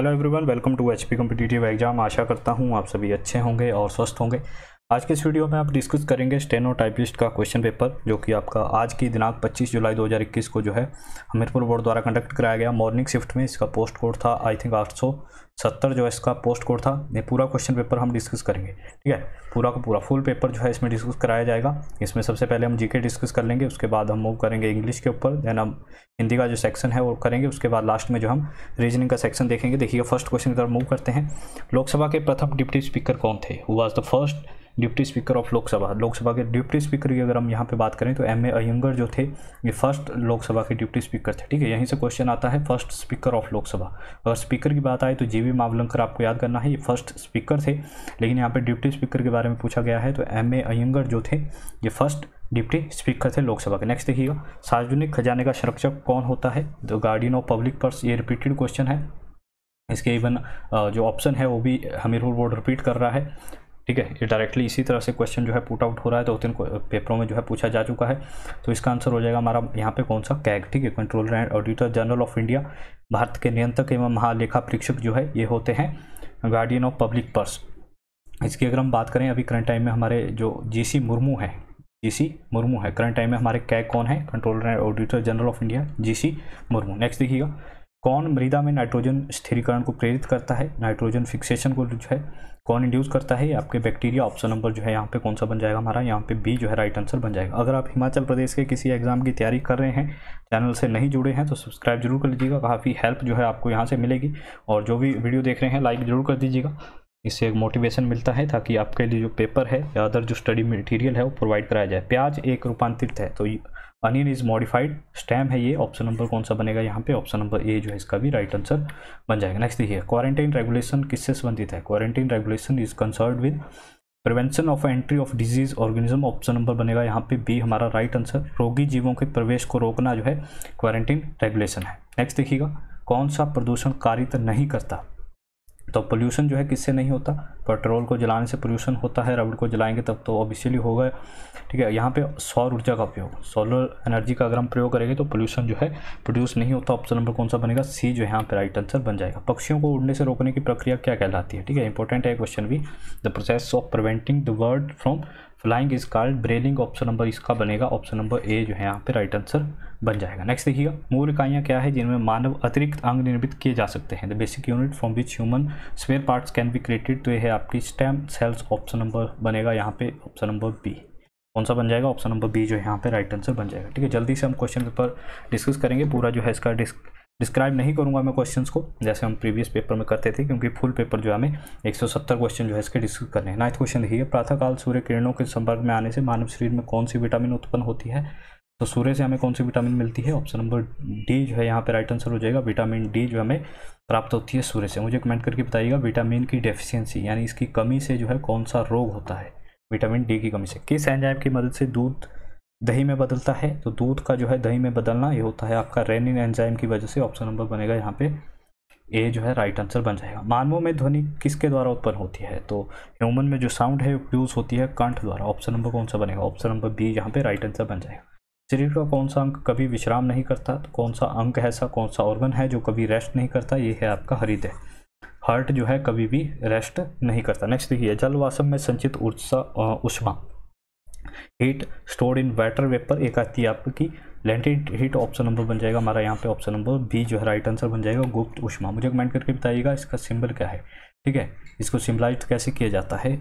Hello everyone welcome to H P competitive exam आशा करता हूँ आप सभी अच्छे होंगे और स्वस्थ होंगे। आज के इस वीडियो में आप डिस्कस करेंगे स्टेनो टाइपिस्ट का क्वेश्चन पेपर, जो कि आपका आज की दिनांक 25 जुलाई 2021 को जो है हमीरपुर बोर्ड द्वारा कंडक्ट कराया गया। मॉर्निंग शिफ्ट में इसका पोस्ट कोड था आई थिंक आठ सत्तर जो है इसका पोस्ट कोड था। ये पूरा क्वेश्चन पेपर हम डिस्कस करेंगे, ठीक है? पूरा का पूरा फुल पेपर जो है इसमें डिस्कस कराया जाएगा। इसमें सबसे पहले हम जीके डिस्कस कर लेंगे, उसके बाद हम मूव करेंगे इंग्लिश के ऊपर देन हम हिंदी का जो सेक्शन है वो करेंगे, उसके बाद लास्ट में जो हम रीजनिंग का सेक्शन देखेंगे। देखिए फ़र्स्ट क्वेश्चन की तरफ़ मूव करते हैं। लोकसभा के प्रथम डिप्टी स्पीकर कौन थे? Who was the first deputy speaker of Lok Sabha. Lok Sabha के डिप्टी स्पीकर की अगर हम यहाँ पे बात करें तो एम ए अयंगर जो थे, ये फ़र्स्ट लोकसभा के डिप्टी स्पीकर थे, ठीक है? यहीं से क्वेश्चन आता है फ़र्स्ट स्पीकर ऑफ़ लोकसभा। अगर स्पीकर की बात आए तो जी वी मावलंकर, आपको याद करना है, ये फ़र्स्ट स्पीकर थे। लेकिन यहाँ पर डिप्टी स्पीकर के बारे में पूछा गया है तो एम ए अयंगर जो थे, ये फ़र्स्ट डिप्टी स्पीकर थे लोकसभा के। नेक्स्ट देखिएगा, सार्वजनिक खजाने का संरक्षक कौन होता है? The guardian of public purse ये रिपीटेड क्वेश्चन है। इसके इवन जो ऑप्शन है वो भी हमीरपुर बोर्ड रिपीट कर रहा है। ठीक है, ये डायरेक्टली इसी तरह से क्वेश्चन जो है पुट आउट हो रहा है दो तीन पेपरों में जो है पूछा जा चुका है। तो इसका आंसर हो जाएगा हमारा यहाँ पे कौन सा? कैग ठीक है controller and auditor general of India Bharat के नियंत्रक एवं महालेखा परीक्षक जो है, ये होते हैं गार्डियन ऑफ़ पब्लिक पर्स इसकी अगर हम बात करें, अभी करंट टाइम में हमारे जो जी मुर्मू है जी मुर्मू है करंट टाइम में हमारे कैग कौन है? Controller and auditor general of India G Murmu next देखिएगा। कौन मृदा में नाइट्रोजन स्थिरीकरण को प्रेरित करता है, नाइट्रोजन फिक्सेशन को जो है, कौन इंड्यूस करता है आपके बैक्टीरिया ऑप्शन नंबर जो है यहाँ पे कौन सा बन जाएगा हमारा, यहाँ पे बी जो है राइट आंसर बन जाएगा। अगर आप हिमाचल प्रदेश के किसी एग्ज़ाम की तैयारी कर रहे हैं चैनल से नहीं जुड़े हैं तो सब्सक्राइब ज़रूर कर लीजिएगा, काफ़ी हेल्प जो है आपको यहाँ से मिलेगी। और जो भी वीडियो देख रहे हैं लाइक ज़रूर कर दीजिएगा। इससे एक मोटिवेशन मिलता है ताकि आपके लिए जो पेपर है या अदर जो स्टडी मटेरियल है, वो प्रोवाइड कराया जाए। प्याज एक रूपांतरित है तो अनियन इज़ मॉडिफाइड स्टैम है ये. ऑप्शन नंबर कौन सा बनेगा? यहाँ पे ऑप्शन नंबर ए जो है इसका भी राइट आंसर बन जाएगा. नेक्स्ट देखिए. क्वारंटाइन रेगुलेशन किससे संबंधित है? Quarantine regulation is concern with prevention of entry of disease organism option number बनेगा यहाँ पे बी हमारा राइट आंसर रोगी जीवों के प्रवेश को रोकना जो है क्वारंटीन रेगुलेशन है. नेक्स्ट देखिएगा. कौन सा प्रदूषण कारित नहीं करता? तो पोल्यूशन जो है किससे नहीं होता? पेट्रोल को जलाने से पोल्यूशन होता है, रबड़ को जलाएँगे तब तो ऑब्वियसली होगा ठीक है, यहाँ पे सौर ऊर्जा का उपयोग। सोलर एनर्जी का अगर हम प्रयोग करेंगे तो पोल्यूशन जो है प्रोड्यूस नहीं होता। ऑप्शन नंबर कौन सा बनेगा? सी जो है यहाँ पे राइट आंसर बन जाएगा। पक्षियों को उड़ने से रोकने की प्रक्रिया क्या कहलाती है? ठीक है इंपॉर्टेंट है क्वेश्चन भी। The process of preventing the word from flying is called brailing option number इसका बनेगा ऑप्शन नंबर ए जो है यहाँ पे राइट आंसर बन जाएगा। नेक्स्ट देखिएगा, मूल इकाइयाँ क्या है जिनमें मानव अतिरिक्त अंग निर्मित किए जा सकते हैं? The basic unit from which human spare parts can be created तो ये है आपकी स्टेम सेल्स ऑप्शन नंबर बनेगा यहाँ पे ऑप्शन नंबर बी कौन सा बन जाएगा? ऑप्शन नंबर बी जो है यहाँ पे राइट आंसर बन जाएगा। ठीक है, जल्दी से हम क्वेश्चन पेपर डिस्कस करेंगे। पूरा जो है इसका डिस्क डिस्क्राइब नहीं करूँगा मैं क्वेश्चंस को, जैसे हम प्रीवियस पेपर में करते थे, क्योंकि फुल पेपर जो है हमें 170 क्वेश्चन जो है इसके डिस्कस करने हैं। नाइन्थ क्वेश्चन देखिए, प्रातःकाल सूर्य किरणों के संपर्क में आने से मानव शरीर में कौन सी विटामिन उत्पन्न होती है? तो सूर्य से हमें कौन सी विटामिन मिलती है? ऑप्शन नंबर डी जो है यहाँ पर राइट आंसर हो जाएगा। विटामिन डी जो हमें प्राप्त होती है सूर्य से। मुझे कमेंट करके बताइएगा विटामिन की डेफिशिएंसी यानी इसकी कमी से जो है कौन सा रोग होता है? विटामिन डी की कमी से। किस एंजाइम की मदद से दूध दही में बदलता है तो दूध का जो है दही में बदलना, ये होता है आपका रेनिन एंजाइम की वजह से ऑप्शन नंबर बनेगा यहाँ पे। ए जो है राइट आंसर बन जाएगा। मानवों में ध्वनि किसके द्वारा उत्पन्न होती है? तो ह्यूमन में जो साउंड है प्रोड्यूस होती है कंठ द्वारा। ऑप्शन नंबर कौन सा बनेगा? ऑप्शन नंबर बी यहाँ पे राइट आंसर बन जाएगा। शरीर का कौन सा अंग कभी विश्राम नहीं करता? तो कौन सा अंग ऐसा, कौन सा ऑर्गन है जो कभी रेस्ट नहीं करता? ये है आपका हृदय। हार्ट जो है कभी भी रेस्ट नहीं करता। नेक्स्ट देखिए जलवासम में संचित ऊर्जा उष्मा heat stored in water vapour एक आती है आपकी लेंटेड हीट ऑप्शन नंबर बन जाएगा, हमारा यहाँ पे ऑप्शन नंबर बी जो है राइट आंसर बन जाएगा, गुप्त उष्मा। मुझे कमेंट करके बताइएगा इसका सिंबल क्या है। ठीक है? इसको सिम्बलाइज कैसे किया जाता है?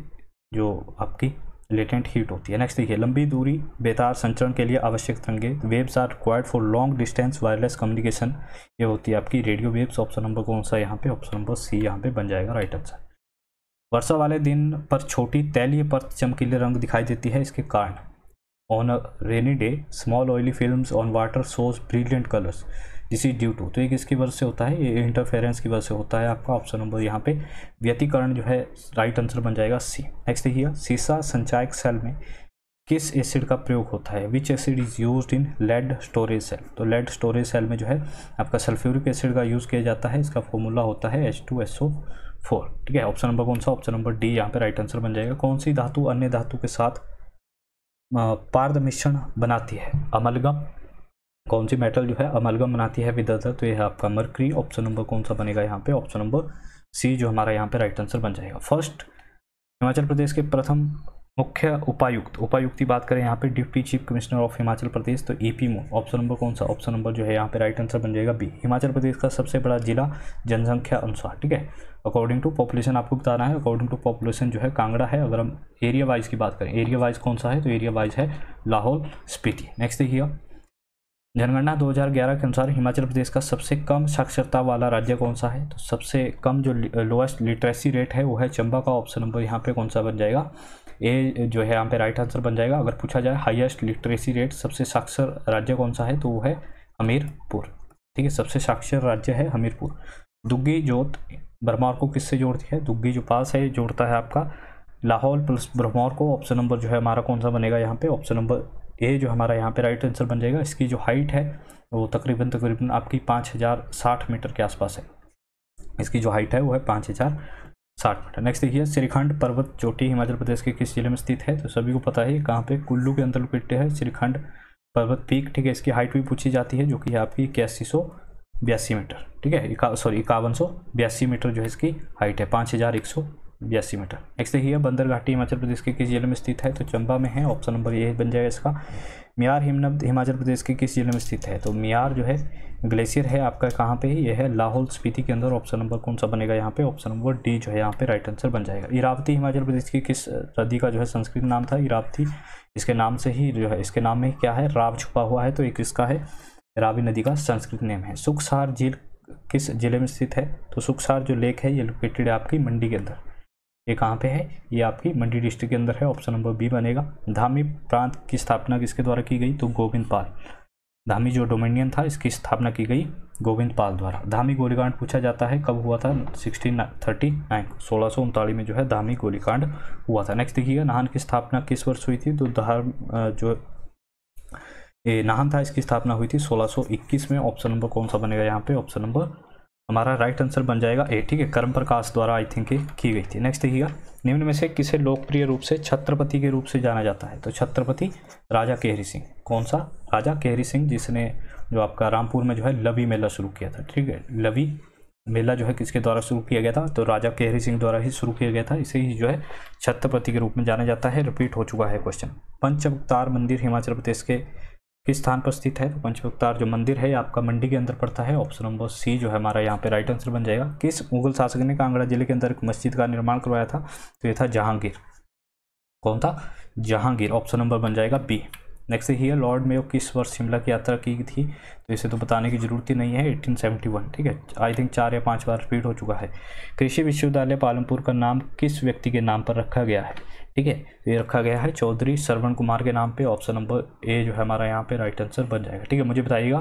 जो आपकी लेटेंट हीट होती है। नेक्स्ट देखिए, लंबी दूरी, बेतार संचरण के लिए आवश्यक तरंगे। Waves are required for long distance wireless communication ये होती है आपकी रेडियो वेब्स ऑप्शन नंबर कौन सा यहाँ पे ऑप्शन नंबर सी यहाँ पे बन जाएगा राइट आंसर वर्षा वाले दिन पर छोटी तैलीय परत चमकीले रंग दिखाई देती है। इसके कारण on a rainy day small oily film on water shows brilliant colours this is due to तो ये किसकी वजह से होता है, ये इंटरफेरेंस की वजह से होता है आपका। ऑप्शन नंबर यहाँ पे व्यतीकरण जो है राइट आंसर बन जाएगा सी नेक्स्ट देखिए सीसा संचायक सेल में किस एसिड का प्रयोग होता है? Which acid is use in lead storage cell तो लेड स्टोरेज सेल में जो है, आपका सल्फ्यूरिक एसिड का यूज़ किया जाता है। इसका फॉर्मूला होता है H two S O four, ठीक है? ऑप्शन नंबर कौन सा? ऑप्शन नंबर डी यहाँ पे राइट आंसर बन जाएगा। कौन सी धातु अन्य धातु के साथ पारद मिश्रण बनाती है? अमलगम। कौन सी मेटल जो है, अमलगम बनाती है विद तो यह आपका मर्करी ऑप्शन नंबर कौन सा बनेगा यहाँ पे? ऑप्शन नंबर सी जो हमारा यहाँ पे राइट आंसर बन जाएगा। फ़र्स्ट हिमाचल प्रदेश के प्रथम मुख्य उपायुक्त। उपायुक्त की बात करें यहाँ पे deputy chief commissioner of Himachal Pradesh तो ई मो ऑप्शन नंबर कौन सा? ऑप्शन नंबर जो है यहाँ पे राइट आंसर बन जाएगा बी हिमाचल प्रदेश का सबसे बड़ा जिला जनसंख्या अनुसार, ठीक है? अकॉर्डिंग टू पॉपुलेशन आपको बताना है अकॉर्डिंग टू पॉपुलेशन जो है कांगड़ा है, अगर हम एरिया वाइज की बात करें एरिया वाइज कौन सा है? तो एरिया वाइज है लाहौल स्पीति। नेक्स्ट देखिए जनगणना 2011 के अनुसार हिमाचल प्रदेश का सबसे कम साक्षरता वाला राज्य कौन सा है? तो सबसे कम जो लोएस्ट लिटरेसी रेट है वो है चंबा का ऑप्शन नंबर यहाँ पे कौन सा बन जाएगा? ए जो है यहाँ पे राइट आंसर बन जाएगा। अगर पूछा जाए हाईएस्ट लिटरेसी रेट सबसे साक्षर राज्य कौन सा है? तो वो है हमीरपुर ठीक है, सबसे साक्षर राज्य है हमीरपुर दुग्गी जोत ब्रह्मौर को किससे जोड़ती है? दुग्गी जो पास है, जोड़ता है आपका। लाहौल प्लस ब्रह्मौर को ऑप्शन नंबर जो है हमारा कौन सा बनेगा यहाँ पे? ऑप्शन नंबर ए जो हमारा यहाँ पे राइट आंसर बन जाएगा। इसकी जो हाइट है, वो तकरीबन तकरीबन आपकी पाँच हज़ार साठ मीटर के आसपास है। इसकी जो हाइट है, वो है पाँच हज़ार साठ मीटर। नेक्स्ट देखिए, श्रीखंड पर्वत चोटी हिमाचल प्रदेश के किस ज़िले में स्थित है? तो सभी को पता है कहाँ पे? कुल्लू के लोकेटेड है। श्रीखंड पर्वत पीक ठीक है, इसकी हाइट भी पूछी जाती है, जो कि आपकी इक्यासी सौ बयासी मीटर, ठीक है? सॉरी इक्यावन सौ बयासी मीटर जो है इसकी हाइट है, पाँच हज़ार एक सौ बयासी मीटर। नेक्स्ट देखिए बंदर घाटी हिमाचल प्रदेश के किस ज़िले में स्थित है? तो चंबा में है ऑप्शन नंबर ये बन जाएगा इसका। मियार हिमनद हिमाचल प्रदेश के किस ज़िले में स्थित है? तो मियार जो है, ग्लेशियर है आपका कहाँ पे? है यह है लाहौल स्पीति के अंदर। ऑप्शन नंबर कौन सा बनेगा यहाँ पे? ऑप्शन नंबर डी जो है यहाँ पे राइट आंसर बन जाएगा। इरावती हिमाचल प्रदेश की किस नदी का जो है संस्कृत नाम था? इरावती। इसके नाम से ही जो है, इसके नाम में क्या है? राव छुपा हुआ है तो एक इसका है रावी नदी का संस्कृत नेम है। सुखसार झील किस ज़िले में स्थित है? तो सुखसार जो लेक है, ये लोकेटेड है आपकी मंडी के अंदर। ये कहाँ पे है? ये आपकी मंडी डिस्ट्रिक्ट के अंदर है। ऑप्शन नंबर बी बनेगा। धामी प्रांत की स्थापना किसके द्वारा की गई? तो गोविंद पाल। धामी जो डोमिनियन था, इसकी स्थापना की गई गोविंद पाल द्वारा। धामी गोलीकांड पूछा जाता है। कब हुआ था? सिक्सटीन थर्टी नाइन सोलह सौ उनतालीस में जो है धामी गोलीकांड हुआ था। नेक्स्ट देखिएगा, नाहन की स्थापना किस वर्ष हुई थी? तो धर्म जो ये नाहन था इसकी स्थापना हुई थी 1621 में। ऑप्शन नंबर कौन सा बनेगा यहाँ पे? ऑप्शन नंबर हमारा राइट आंसर बन जाएगा ए, ठीक है? कर्म प्रकाश द्वारा आई थिंक की गई थी। नेक्स्ट देखिएगा। निम्न में से किसे लोकप्रिय रूप से छत्रपति के रूप से जाना जाता है? तो छत्रपति राजा केहरी सिंह। कौन सा? राजा केहरी सिंह जिसने जो आपका रामपुर में जो है लवी मेला शुरू किया था, ठीक है? लवी मेला जो है किसके द्वारा शुरू किया गया था? तो राजा केहरी सिंह द्वारा ही शुरू किया गया था। इसे ही जो है छत्रपति के रूप में जाना जाता है। रिपीट हो चुका है क्वेश्चन पंचवक्तार मंदिर, हिमाचल प्रदेश के किस स्थान पर स्थित है। तो पंचमुक्तार जो मंदिर है, आपका मंडी के अंदर पड़ता है। ऑप्शन नंबर सी जो है हमारा यहाँ पे राइट आंसर बन जाएगा। किस मुगल शासक ने कांगड़ा ज़िले के अंदर एक मस्जिद का निर्माण करवाया था? तो ये था जहांगीर। कौन था? जहांगीर। ऑप्शन नंबर बन जाएगा बी नेक्स्ट ही है लॉर्ड मेयो किस वर्ष शिमला की यात्रा की थी? तो इसे तो बताने की ज़रूरत ही नहीं है। 1871 ठीक है? आई थिंक चार या पाँच बार रिपीट हो चुका है। कृषि विश्वविद्यालय पालमपुर का नाम किस व्यक्ति के नाम पर रखा गया है? ठीक है? ये रखा गया है चौधरी श्रवण कुमार के नाम पे ऑप्शन नंबर ए जो है हमारा यहाँ पे राइट आंसर बन जाएगा। ठीक है, मुझे बताइएगा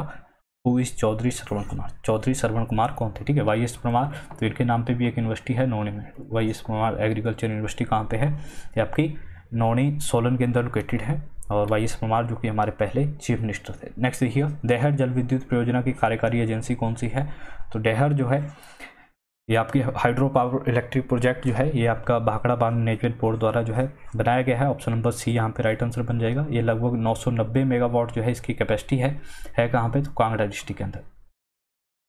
हु इस चौधरी श्रवण कुमार? चौधरी श्रवण कुमार कौन थे? ठीक है वाई एस परमार तो इनके नाम पे भी एक यूनिवर्सिटी है नौनी में। Y S Parmar agriculture university कहाँ पे है? ये आपकी नौनी सोलन के अंदर लोकेटेड है, और वाई एस परमार जो कि हमारे पहले चीफ मिनिस्टर थे। नेक्स्ट देखिए डेहर जल विद्युत परियोजना की कार्यकारी एजेंसी कौन सी है? तो डेहर जो है ये आपकी हाइड्रो पावर इलेक्ट्रिक प्रोजेक्ट जो है, ये आपका भाखड़ा बाँध मैनेजमेंट बोर्ड द्वारा जो है बनाया गया है। ऑप्शन नंबर सी यहाँ पे राइट आंसर बन जाएगा। ये लगभग 990 मेगावाट जो है इसकी कैपेसिटी है है कहाँ पे? तो कांगड़ा डिस्ट्रिक्ट के अंदर।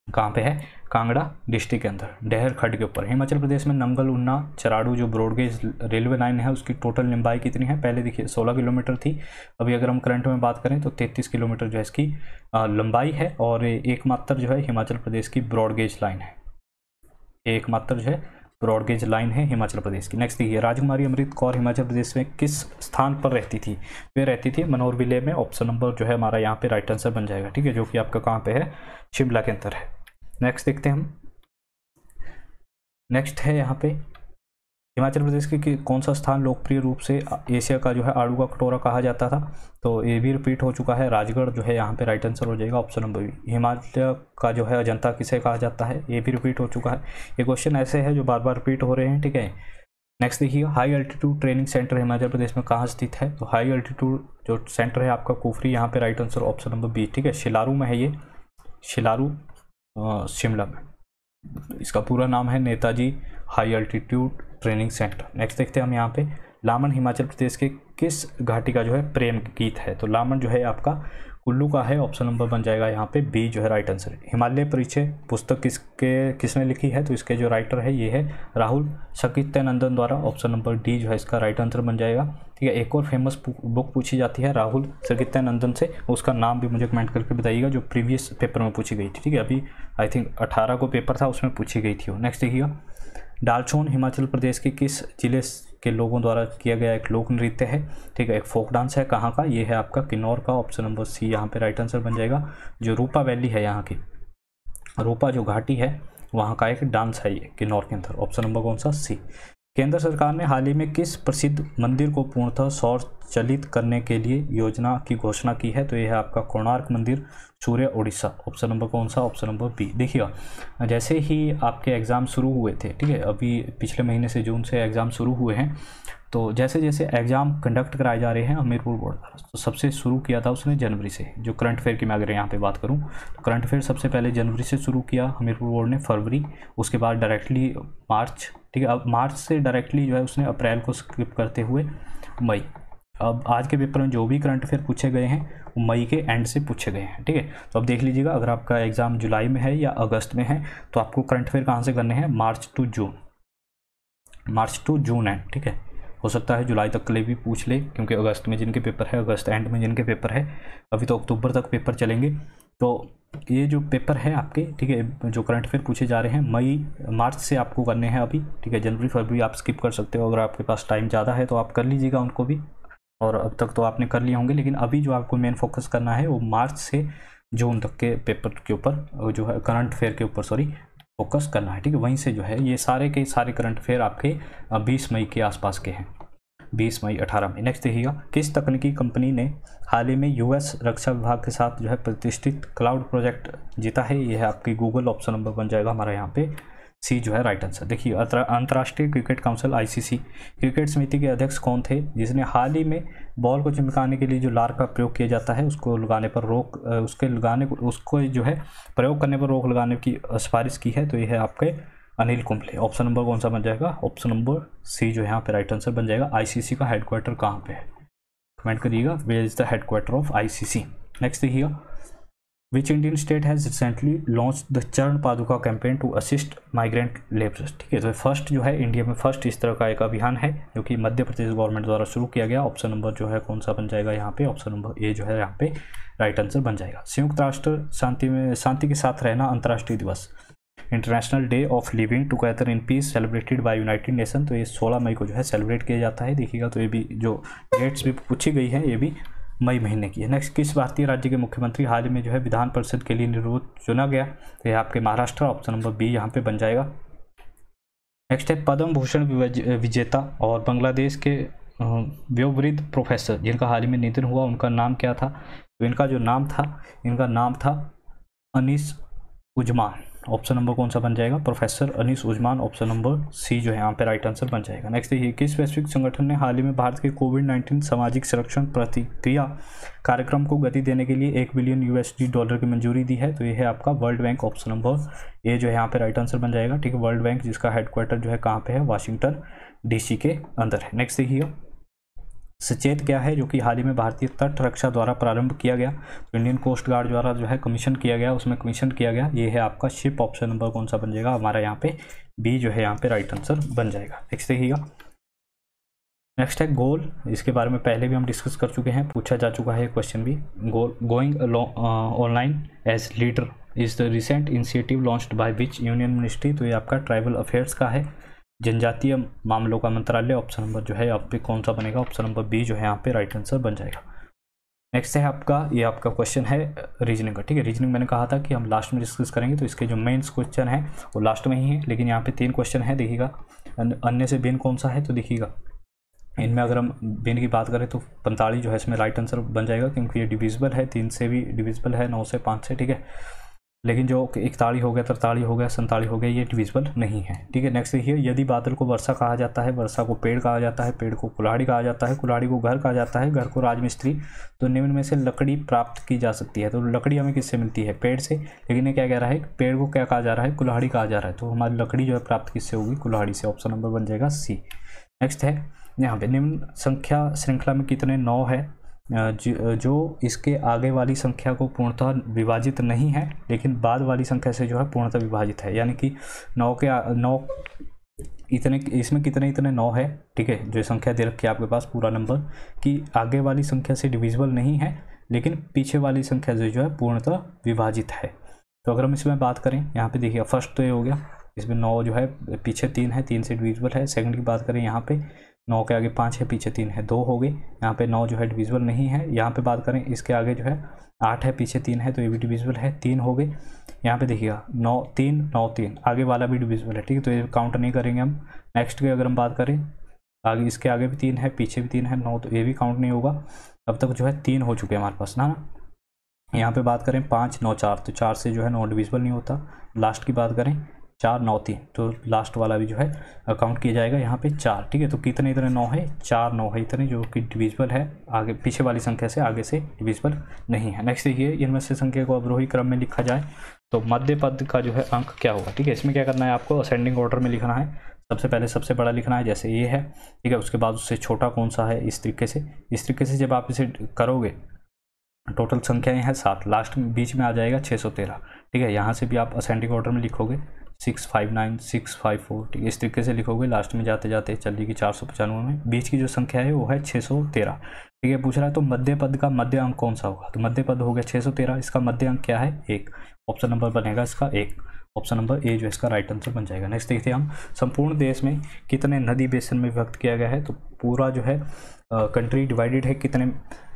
कहाँ पे है? कांगड़ा डिस्ट्रिक्ट के अंदर, डेहर खड के ऊपर। हिमाचल प्रदेश में नंगल, उन्ना, चराड़ू, जो ब्रॉडगेज रेलवे लाइन है, उसकी टोटल लंबाई कितनी है? पहले देखिए 16 किलोमीटर थी। अभी अगर हम करंट में बात करें तो 33 किलोमीटर जो है इसकी लंबाई है और एकमात्र जो है हिमाचल प्रदेश की ब्रॉडगेज लाइन है। एकमात्र जो है ब्रॉडगेज लाइन है हिमाचल प्रदेश की। नेक्स्ट देखिए, राजकुमारी अमृत कौर हिमाचल प्रदेश में किस स्थान पर रहती थी? वे रहती थी मनोर विले में। ऑप्शन नंबर जो है हमारा यहाँ पे राइट आंसर बन जाएगा, ठीक है? जो कि आपका कहाँ पे है? शिमला के अंदर है। नेक्स्ट देखते हैं हम। नेक्स्ट है यहाँ पे हिमाचल प्रदेश के कौन सा स्थान लोकप्रिय रूप से एशिया का जो है आड़ू का कटोरा कहा जाता था? तो ये भी रिपीट हो चुका है। राजगढ़ जो है, यहाँ पे राइट आंसर हो जाएगा ऑप्शन नंबर बी हिमालय का जो है, अजंता किसे कहा जाता है? ये भी रिपीट हो चुका है। ये क्वेश्चन ऐसे है जो बार बार रिपीट हो रहे हैं, ठीक है? नेक्स्ट देखिए high altitude training centre Himachal Pradesh में कहाँ स्थित है? तो हाई अल्टीट्यूड जो सेंटर है आपका कुफरी, यहाँ पे right answer option number B ठीक है? शिलारू में है ये। शिलारू शिमला में। इसका पूरा नाम है Netaji high altitude training centre. Next देखते हैं हम यहाँ पे, लामन हिमाचल प्रदेश के किस घाटी का जो है प्रेम गीत है? तो लामन जो है आपका कुल्लू का है ऑप्शन नंबर बन जाएगा यहाँ पे बी जो है राइट आंसर हिमालय परिचय पुस्तक किसके, किसने लिखी है? तो इसके जो राइटर है, ये है राहुल सकित्यानंदन द्वारा ऑप्शन नंबर डी जो है इसका राइट आंसर बन जाएगा. ठीक है, एक और फ़ेमस बुक पूछी जाती है राहुल सकित्यानंदन से. उसका नाम भी मुझे कमेंट करके बताइएगा, जो प्रीवियस पेपर में पूछी गई थी. ठीक है, अभी आई थिंक अठारह को पेपर था, उसमें पूछी गई थी वो. नेक्स्ट देखिएगा. डालछोन हिमाचल प्रदेश के किस ज़िले के लोगों द्वारा किया गया एक लोक नृत्य है, ठीक है? एक फोक डांस है। कहाँ का? ये है आपका किन्नौर का ऑप्शन नंबर सी यहाँ पे राइट आंसर बन जाएगा, जो रूपा वैली है यहाँ की। रूपा जो घाटी है, वहाँ का एक डांस है ये, किन्नौर के अंदर। ऑप्शन नंबर कौन सा? सी केंद्र सरकार ने हाल ही में किस प्रसिद्ध मंदिर को पूर्णतः सौर चलित करने के लिए योजना की घोषणा की है? तो यह है आपका कोणार्क मंदिर, सूर्य उड़ीसा ऑप्शन नंबर कौन सा? Option number B. देखिए, जैसे ही आपके एग्ज़ाम शुरू हुए थे, ठीक है, अभी पिछले महीने से जून से एग्ज़ाम शुरू हुए हैं तो जैसे जैसे एग्ज़ाम कंडक्ट कराए जा रहे हैं हमीरपुर बोर्ड द्वारा। तो सबसे शुरू किया था उसने जनवरी से, जो करंट अफेयर की मैं अगर यहाँ पे बात करूँ तो करंट अफेयर सबसे पहले जनवरी से शुरू किया हमीरपुर बोर्ड ने फरवरी, उसके बाद डायरेक्टली मार्च, ठीक है, अब मार्च से डायरेक्टली जो है उसने अप्रैल को स्किप करते हुए मई। अब आज के पेपर में जो भी करंट अफेयर पूछे गए हैं, वो मई के एंड से पूछे गए हैं, ठीक है। तो अब देख लीजिएगा, अगर आपका एग्ज़ाम जुलाई में है या अगस्त में है तो आपको करंट अफेयर कहाँ से करने हैं, March to June March to June and ठीक है। हो सकता है जुलाई तक के लिए भी पूछ ले, क्योंकि अगस्त में जिनके पेपर है, अगस्त एंड में जिनके पेपर है, अभी तो अक्टूबर तक पेपर चलेंगे। तो ये जो पेपर है आपके, ठीक है, जो करंट अफेयर पूछे जा रहे हैं, मई, मार्च से आपको करने हैं अभी, ठीक है, जनवरी, फरवरी आप स्किप कर सकते हो, अगर आपके पास टाइम ज़्यादा है तो आप कर लीजिएगा उनको भी, और अब तक तो आपने कर लिए होंगे, लेकिन अभी जो आपको मेन फोकस करना है वो मार्च से जून तक के पेपर के ऊपर, जो है करंट अफेयर के ऊपर सॉरी फोकस करना है, ठीक है? वहीं से जो है, ये सारे के सारे करंट अफेयर आपके बीस मई के आसपास के हैं। बीस मई अठारह मई नेक्स्ट देखिएगा, किस तकनीकी कंपनी ने हाल ही में यूएस रक्षा विभाग के साथ जो है प्रतिष्ठित क्लाउड प्रोजेक्ट जीता है? यह आपकी गूगल ऑप्शन नंबर बन जाएगा हमारा यहाँ पे। सी जो है राइट आंसर देखिए अंतर्राष्ट्रीय क्रिकेट काउंसिल आईसीसी क्रिकेट समिति के अध्यक्ष कौन थे? जिसने हाल ही में बॉल को चिमकाने के लिए जो लार का प्रयोग किया जाता है, उसको लगाने पर रोक उसके लगाने उसको जो है, प्रयोग करने पर रोक लगाने की सिफारिश की है तो ये है आपके अनिल कुंबले. ऑप्शन नंबर कौन सा बन जाएगा? ऑप्शन नंबर सी जो है यहाँ पे राइट आंसर बन जाएगा. आईसीसी का हेडक्वार्टर कहाँ पे है? कमेंट करिएगा. Where is the headquarter of ICC next देखिएगा. Which Indian state has recently launch the Charan Paduka campaign to assist migrant labourers ठीक है? तो फ़र्स्ट जो है इंडिया में फ़र्स्ट इस तरह का एक अभियान है, जो कि मध्य प्रदेश गवर्नमेंट द्वारा शुरू किया गया। ऑप्शन नंबर जो है, कौन सा बन जाएगा यहाँ पे? ऑप्शन नंबर ए जो है, यहाँ पे राइट आंसर बन जाएगा। संयुक्त राष्ट्र शांति में, शांति के साथ रहना अंतर्राष्ट्रीय दिवस। International day of living together in peace celebrated by united nation तो ये 16 मई को जो है सेलिब्रेट किया जाता है। देखिएगा तो ये भी जो डेट्स भी पूछी गई है, ये भी मई महीने की है। नेक्स्ट किस भारतीय राज्य के मुख्यमंत्री हाल ही में जो है विधान परिषद के लिए निर्वोध चुना गया? तो ये आपके महाराष्ट्र ऑप्शन नंबर बी यहाँ पे बन जाएगा। नेक्स्ट है, पद्म भूषण विजेता और बांग्लादेश के व्योवृद्ध प्रोफेसर जिनका हाल ही में निधन हुआ, उनका नाम क्या था? तो इनका जो नाम था, इनका नाम था अनीस उजमान ऑप्शन नंबर कौन सा बन जाएगा? Professor Anis Uzzaman option number C जो है, यहाँ पे राइट आंसर बन जाएगा। नेक्स्ट देखिए, किस वैश्विक संगठन ने हाल ही में भारत के कोविड नाइन्टीन सामाजिक संरक्षण प्रतिक्रिया कार्यक्रम को गति देने के लिए एक बिलियन यूएसडी डॉलर की मंजूरी दी है? तो ये है आपका world bank option number A जो है, यहाँ पे राइट आंसर बन जाएगा। ठीक है वर्ल्ड बैंक जिसका हेडक्वार्टर जो है, कहाँ पे है? वाशिंगटन डी के अंदर है। नेक्स्ट देखिए सचेत क्या है, जो कि हाल ही में भारतीय तट रक्षा द्वारा प्रारंभ किया गया तो इंडियन कोस्ट गार्ड द्वारा जो है कमीशन किया गया, उसमें कमीशन किया गया। ये है आपका शिप ऑप्शन नंबर कौन सा बन जाएगा? हमारा यहाँ पे बी जो है यहाँ पे राइट आंसर बन जाएगा। नेक्स्ट देखिएगा नेक्स्ट है गोल इसके बारे में पहले भी हम डिस्कस कर चुके हैं, पूछा जा चुका है क्वेश्चन भी। GOAL going online as leader is the recent initiative launched by which union ministry तो ये आपका ट्राइबल अफेयर्स का है। जनजातीय मामलों का मंत्रालय ऑप्शन नंबर जो है यहाँ पे कौन सा बनेगा? ऑप्शन नंबर बी जो है, यहाँ पे राइट आंसर बन जाएगा। नेक्स्ट है आपका, ये आपका क्वेश्चन है रीजनिंग का, ठीक है? रीजनिंग मैंने कहा था कि हम लास्ट में डिस्कस करेंगे तो इसके जो मेंस क्वेश्चन है, वो लास्ट में ही है, लेकिन यहाँ पे तीन क्वेश्चन है, देखिएगा। अन्य से बिन कौन सा है तो देखिएगा। इनमें अगर हम बिन की बात करें तो पैंतालीस जो है, इसमें राइट आंसर बन जाएगा, क्योंकि ये डिविजिबल है, तीन से भी डिविजिबल है, नौ से पाँच से, ठीक है? लेकिन जो इकतालीस हो गया, तरतालीस हो गया, सैंतालीस हो गया, ये डिविजिबल नहीं है। ठीक है नेक्स्ट देखिए, यदि बादल को वर्षा कहा जाता है, वर्षा को पेड़ कहा जाता है, पेड़ को कुल्हाड़ी कहा जाता है, कुल्हाड़ी को घर कहा जाता है, घर को राजमिस्त्री तो निम्न में से लकड़ी प्राप्त की जा सकती है। तो लकड़ी हमें किससे मिलती है? पेड़ से। लेकिन ये क्या कह रहा है? पेड़ को क्या कहा जा रहा है? कुल्हाड़ी कहा जा रहा है। तो हमारी लकड़ी जो है प्राप्त किससे होगी? कुल्हाड़ी से। ऑप्शन नंबर बन जाएगा सी नेक्स्ट है, यहाँ पे निम्न संख्या श्रृंखला में कितने? नौ है। जो इसके आगे वाली संख्या को पूर्णतः विभाजित नहीं है, लेकिन बाद वाली संख्या से जो है पूर्णतः विभाजित है। यानी कि नौ के नौ, इतने, इसमें कितने, इतने नौ है, ठीक है? जो संख्या दे रखी है आपके पास, पूरा नंबर, कि आगे वाली संख्या से डिविजिबल नहीं है, लेकिन पीछे वाली संख्या से जो है पूर्णतः विभाजित है। तो अगर हम इसमें बात करें, यहाँ पे देखिए फ़र्स्ट तो ये हो गया, इसमें नौ जो है, पीछे तीन है, तीन से डिविजिबल है। सेकंड की बात करें, यहाँ पे नौ के आगे पाँच है, पीछे तीन है, दो हो गए यहाँ पे नौ जो है डिविजिबल नहीं है। यहाँ पे बात करें, इसके आगे जो है आठ है, पीछे तीन है तो ये भी डिविजिबल है, तीन हो गए। यहाँ पे देखिएगा, नौ तीन नौ तीन, आगे वाला भी डिविजिबल है, ठीक है? तो ये काउंट नहीं करेंगे हम। नेक्स्ट की अगर हम बात करें, आगे इसके आगे भी तीन है, पीछे भी तीन है, नौ तो ये भी काउंट नहीं होगा। अब तक जो है तीन हो चुके हैं हमारे पास ना? यहाँ पे बात करें, पाँच, नौ, चार तो चार से जो है नौ डिविजिबल नहीं होता। लास्ट की बात करें चार नौ तीन तो लास्ट वाला भी जो है काउंट किया जाएगा यहाँ पे चार, ठीक है? तो कितने इतने नौ है? चार नौ है इतने, जो कि डिविजिबल है। आगे, पीछे वाली संख्या से आगे से डिविजिबल नहीं है। नेक्स्ट देखिए, इनमें से संख्या को अवरोही क्रम में लिखा जाए तो मध्य पद का जो है अंक क्या होगा, ठीक है? इसमें क्या करना है आपको? असेंडिंग ऑर्डर में लिखना है। सबसे पहले सबसे बड़ा लिखना है, जैसे ये है, ठीक है? उसके बाद उससे छोटा कौन सा है? इस तरीके से, इस तरीके से जब आप इसे करोगे टोटल संख्याएँ हैं सात लास्ट में बीच में आ जाएगा छः सौ तेरह, ठीक है? यहाँ से भी आप असेंडिंग ऑर्डर में लिखोगे six five nine, six five four. ठीक है, इस तरीके से लिखोगे, लास्ट में जाते जाते चलिए चार सौ पचानवे में। बीच की जो संख्या है, वो है छः सौ तेरह। ठीक है, पूछ रहा है तो मध्य पद का मध्य अंक कौन सा होगा? तो मध्य पद हो गया छः सौ तेरह, इसका मध्य अंक क्या है? एक। ऑप्शन नंबर बनेगा इसका एक। ऑप्शन नंबर ए जो इसका राइट आंसर बन जाएगा। नेक्स्ट देखते हैं हम, संपूर्ण देश में कितने नदी बेसन में व्यक्त किया गया है? तो पूरा जो है कंट्री डिवाइडेड है कितने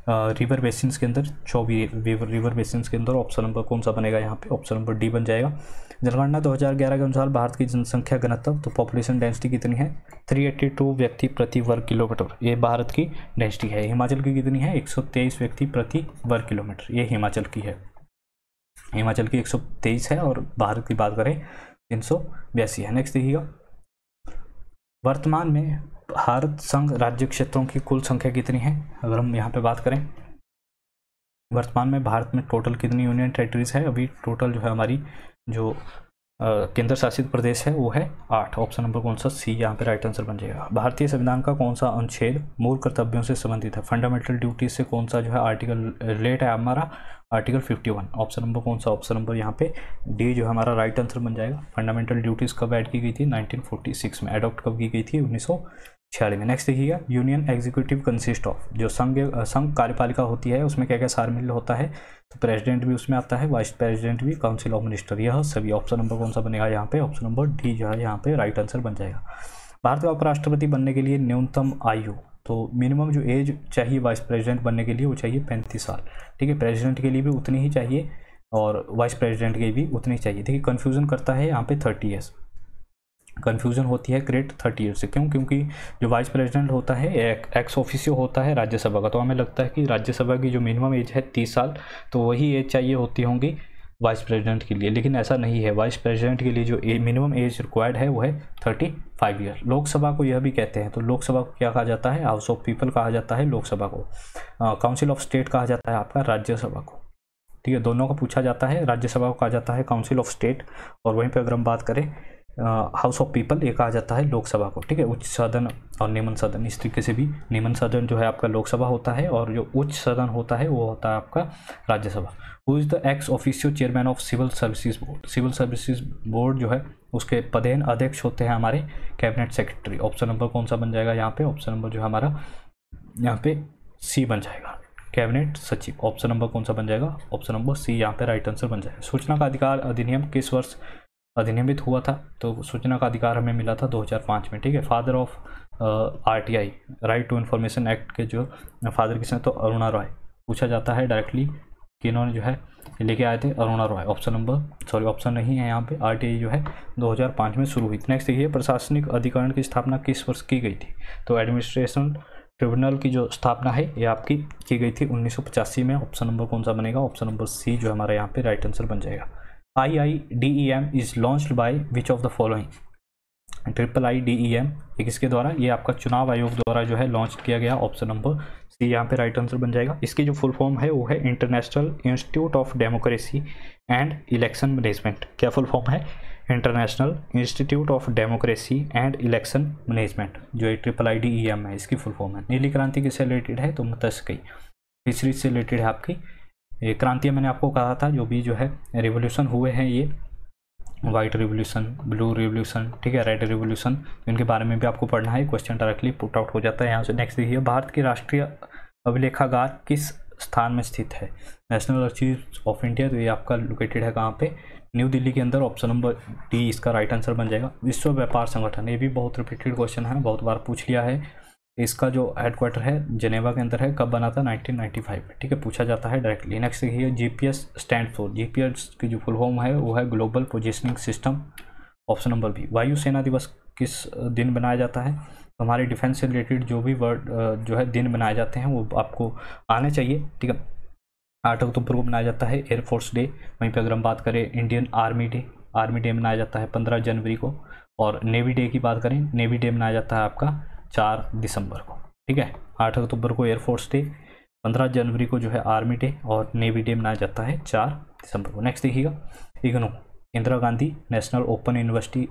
रिवर बेसिन्स के अंदर? चौबीस रिवर बेसिन्स के अंदर। ऑप्शन नंबर कौन सा बनेगा यहाँ पे? ऑप्शन नंबर डी बन जाएगा। जनगणना 2011 के अनुसार भारत की जनसंख्या घनत्व तो पॉपुलेशन डेंसिटी कितनी है? 382 व्यक्ति प्रति वर्ग किलोमीटर। ये भारत की डेंसिटी है। हिमाचल की कितनी है? 123 व्यक्ति प्रति वर्ग किलोमीटर। ये हिमाचल की है। हिमाचल की 123 है और भारत की बात करें, तीन सौ बयासी है। नेक्स्ट देखिएगा। वर्तमान में भारत संघ राज्य क्षेत्रों की कुल संख्या कितनी है? अगर हम यहाँ पे बात करें वर्तमान में भारत में टोटल कितनी यूनियन टेरेटरीज है? अभी टोटल जो है हमारी, जो केंद्र शासित प्रदेश है, वो है आठ। ऑप्शन नंबर कौन सा? सी यहाँ पे राइट आंसर बन जाएगा। भारतीय संविधान का कौन सा अनुच्छेद मूल कर्तव्यों से संबंधित है? फंडामेंटल ड्यूटी से कौन सा जो है आर्टिकल रिलेट है हमारा? आर्टिकल 51 ऑप्शन नंबर कौन सा? ऑप्शन नंबर यहाँ पे डी जो है हमारा राइट आंसर बन जाएगा। फंडामेंटल ड्यूटीज़ कब ऐड की गई थी? 1946 में। एडॉप्ट कब की गई थी? उन्नीस सौ छियाली में। नेक्स्ट देखिएगा यूनियन एग्जीक्यूटिव कंसिस्ट ऑफ़ जो संघ संघ कार्यपालिका होती है, उसमें क्या क्या शामिल होता है? तो प्रेसिडेंट भी उसमें आता है वाइस प्रेसिडेंट भी काउंसिल ऑफ़ मिनिस्टर यह सभी ऑप्शन नंबर कौन सा बनेगा यहाँ पे? ऑप्शन नंबर डी जो है, यहाँ पे राइट आंसर बन जाएगा। भारत का उपराष्ट्रपति बनने के लिए न्यूनतम आयु तो मिनिमम जो एज चाहिए वाइस प्रेसिडेंट बनने के लिए, वो चाहिए पैंतीस साल। ठीक है प्रेसिडेंट के लिए भी उतनी ही चाहिए और वाइस प्रेसिडेंट के भी उतनी चाहिए। देखिए कन्फ्यूज़न करता है यहाँ पे थर्टी ईयर्स कन्फ्यूज़न होती है ग्रेट थर्टी ईयर से। क्यों? क्योंकि जो वाइस प्रेसिडेंट होता है, एक एक्स ऑफिसियो होता है राज्यसभा का तो हमें लगता है कि राज्यसभा की जो मिनिमम एज है तीस साल तो वही एज चाहिए होती होंगी वाइस प्रेसिडेंट के लिए। लेकिन ऐसा नहीं है। वाइस प्रेसिडेंट के लिए जो मिनिमम एज रिक्वायर्ड है, वो है थर्टी फाइव ईयर लोकसभा को यह भी कहते हैं तो लोकसभा को क्या कहा जाता है? हाउस ऑफ़ पीपल कहा जाता है लोकसभा को। काउंसिल ऑफ़ स्टेट कहा जाता है आपका राज्यसभा को। ठीक है, दोनों का पूछा जाता है, राज्यसभा को कहा जाता है काउंसिल ऑफ़ स्टेट और वहीं पर अगर हम बात करें हाउस ऑफ़ पीपल ये कहा जाता है लोकसभा को, ठीक है? उच्च सदन और नियमन सदन, इस तरीके से भी नियमन सदन जो है आपका लोकसभा होता है और जो उच्च सदन होता है वो होता है आपका Rajya Sabha. Who is the ex officio chairman of civil services board civil services board जो है, उसके पदेन अध्यक्ष होते हैं हमारे कैबिनेट सेक्रेटरी ऑप्शन नंबर कौन सा बन जाएगा यहाँ पे? ऑप्शन नंबर जो है हमारा यहाँ पे सी बन जाएगा कैबिनेट सचिव। ऑप्शन नंबर कौन सा बन जाएगा? ऑप्शन नंबर सी यहाँ पे राइट आंसर बन जाएगा। सूचना का अधिकार अधिनियम किस वर्ष अधिनियमित हुआ था तो सूचना का अधिकार हमें मिला था 2005 में, ठीक है? Father of R T I right to information act के जो फादर किसने तो अरुणा रॉय। पूछा जाता है डायरेक्टली कि इन्होंने जो है लेके आए थे Aruna Roy. Option number sorry option नहीं है यहाँ पे आरटीआई जो है 2005 में शुरू हुई नेक्स्ट देखिए, प्रशासनिक अधिकरण की स्थापना किस वर्ष की गई थी? तो एडमिनिस्ट्रेशन ट्रिब्यूनल की जो स्थापना है, ये आपकी की गई थी उन्नीस सौ पचासी में। ऑप्शन नंबर कौन सा बनेगा? ऑप्शन नंबर सी जो हमारा यहाँ पे राइट आंसर बन जाएगा। M is launched by which of the following triple I D E M एक इसके द्वारा? ये आपका चुनाव आयोग द्वारा जो है लॉन्च किया गया ऑप्शन नंबर सी यहाँ पे राइट आंसर बन जाएगा। इसकी जो फुल फॉर्म है, वो है international institute of democracy and election management क्या फुल फॉर्म है? International institute of democracy and election management जो triple I D E M है, इसकी फुल फॉर्म है। नीली क्रांति किससे रिलेटेड है? तो मतस्कई। फिशरीज से रिलेटेड है आपकी? ये क्रांतियाँ मैंने आपको कहा था, जो भी जो है रिवोल्यूशन हुए हैं ये। वाइट रिवोल्यूशन ब्लू रिवोल्यूशन ठीक है रेड रिवोल्यूशन इनके बारे में भी आपको पढ़ना है क्वेश्चन डायरेक्टली पुट आउट हो जाता है यहाँ से। नेक्स्ट देखिए, भारत की राष्ट्रीय अभिलेखागार किस स्थान में स्थित है? नेशनल आर्चीव ऑफ़ इंडिया तो ये आपका लोकेटेड है कहाँ पे? न्यू दिल्ली के अंदर ऑप्शन नंबर डी इसका राइट आंसर बन जाएगा। विश्व व्यापार संगठन, ये भी बहुत रिपीटेड क्वेश्चन है, बहुत बार पूछ लिया है। इसका जो हेडक्वार्टर है जनेवा के अंदर है, कब बना था? 1995 में, ठीक है? पूछा जाता है डायरेक्टली नेक्स्ट देखिए जीपीएस स्टैंड फॉर जीपीएस की जो फुल फॉर्म है, वो है global positioning system option number B वायुसेना दिवस किस दिन बनाया जाता है? हमारे डिफेंस से रिलेटेड जो भी वर्ड जो है, दिन बनाए जाते हैं, वो आपको आने चाहिए, ठीक है? आठ अक्टूबर को मनाया जाता है एयरफोर्स डे वहीं पर अगर हम बात करें Indian army day army day मनाया जाता है, पंद्रह जनवरी को। और नेवी डे की बात करें नेवी डे मनाया जाता है आपका चार दिसंबर को, ठीक है? आठ अक्टूबर को एयरफोर्स डे पंद्रह जनवरी को जो है आर्मी डे और नेवी डे मनाया जाता है चार दिसंबर को। नेक्स्ट देखिएगा, IGNOU, Indira Gandhi national open university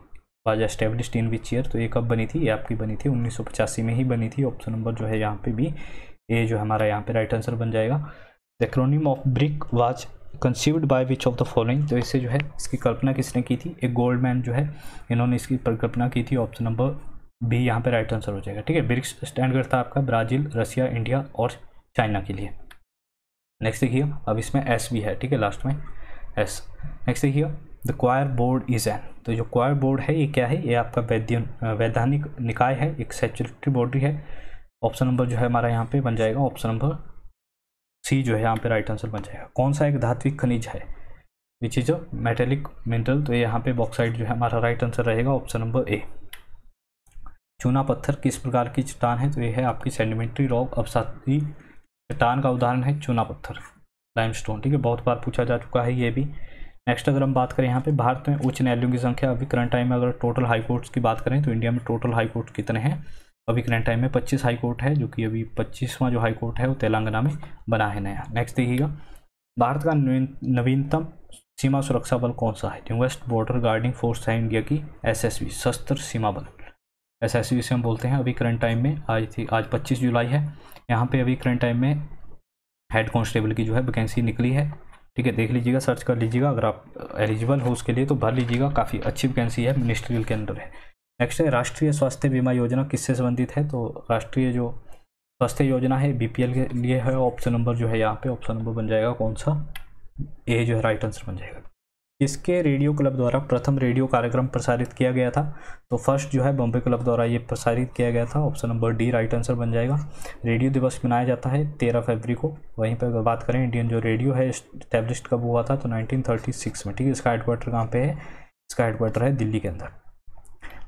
was established in which year तो ये कब बनी थी? ये आपकी बनी थी उन्नीस सौ पचासी में ही बनी थी। ऑप्शन नंबर जो है यहाँ पे भी, ये जो हमारा यहाँ पे राइट आंसर बन जाएगा। The acronym of BRIC was conceived by which of the following तो इससे जो है इसकी कल्पना किसने की थी? एक गोल्ड मैन जो है, इन्होंने इसकी परिकल्पना की थी। ऑप्शन नंबर बी यहाँ पे राइट आंसर हो जाएगा। ठीक है? ब्रिक्स स्टैंड करता है आपका ब्राज़ील रसिया इंडिया और चाइना के लिए। नेक्स्ट देखिए, अब इसमें एस भी है, ठीक है लास्ट में एस नेक्स्ट देखिए the coir board is an तो जो क्वायर बोर्ड है, ये क्या है? ये आपका वैद्य, वैधानिक निकाय है, एक सेचुरिटी बॉडी है। ऑप्शन नंबर जो है हमारा यहाँ पे बन जाएगा ऑप्शन नंबर सी जो है यहाँ पे राइट आंसर बन जाएगा। कौन सा एक धात्विक खनिज है? Which is a metallic mineral तो ये यहाँ पे बॉक्साइड जो है हमारा राइट आंसर रहेगा ऑप्शन नंबर ए चूना पत्थर किस प्रकार की चट्टान है? तो यह है आपकी सेडिमेंट्री रॉक अवसादी चट्टान का उदाहरण है चूना पत्थर। लाइमस्टोन ठीक है? बहुत बार पूछा जा चुका है ये भी। नेक्स्ट अगर हम बात करें यहाँ पे, भारत में उच्च न्यायालयों की संख्या अभी करंट टाइम में अगर टोटल हाई कोर्ट्स की बात करें तो इंडिया में टोटल हाई कोर्ट कितने हैं? अभी करंट टाइम में पच्चीस हाई कोर्ट है, जो कि अभी पच्चीसवां जो हाई कोर्ट है, वो तेलंगाना में बना है नया। नेक्स्ट देखिएगा। भारत का नवीनतम सीमा सुरक्षा बल कौन सा है? वेस्ट बॉर्डर गार्डिंग फोर्स है इंडिया की एसएसबी सशस्त्र सीमा बल। एस एस से हम बोलते हैं अभी करंट टाइम में। आज थी, आज 25 जुलाई है। यहाँ पे अभी करंट टाइम में हेड कांस्टेबल की जो है वैकेंसी निकली है। ठीक है, देख लीजिएगा सर्च कर लीजिएगा। अगर आप एलिजिबल हो उसके लिए तो भर लीजिएगा। काफ़ी अच्छी वैकेंसी है मिनिस्ट्रियल के अंदर है। नेक्स्ट है, राष्ट्रीय स्वास्थ्य बीमा योजना किससे संबंधित है? तो राष्ट्रीय जो स्वास्थ्य योजना है बीपीएल के लिए है। ऑप्शन नंबर जो है यहाँ पे ऑप्शन नंबर बन जाएगा कौन सा? ए जो है राइट आंसर बन जाएगा। इसके रेडियो क्लब द्वारा प्रथम रेडियो कार्यक्रम प्रसारित किया गया था? तो फ़र्स्ट जो है बॉम्बे क्लब द्वारा ये प्रसारित किया गया था। Option number D right answer बन जाएगा। रेडियो दिवस मनाया जाता है तेरह फरवरी को। वहीं पर अगर बात करें, इंडियन जो रेडियो है इस्टेब्लिश कब हुआ था? तो नाइनटीन में। ठीक है, इसका हेडक्वार्टर कहाँ पे है? इसका हेडक्वार्टर है दिल्ली के अंदर।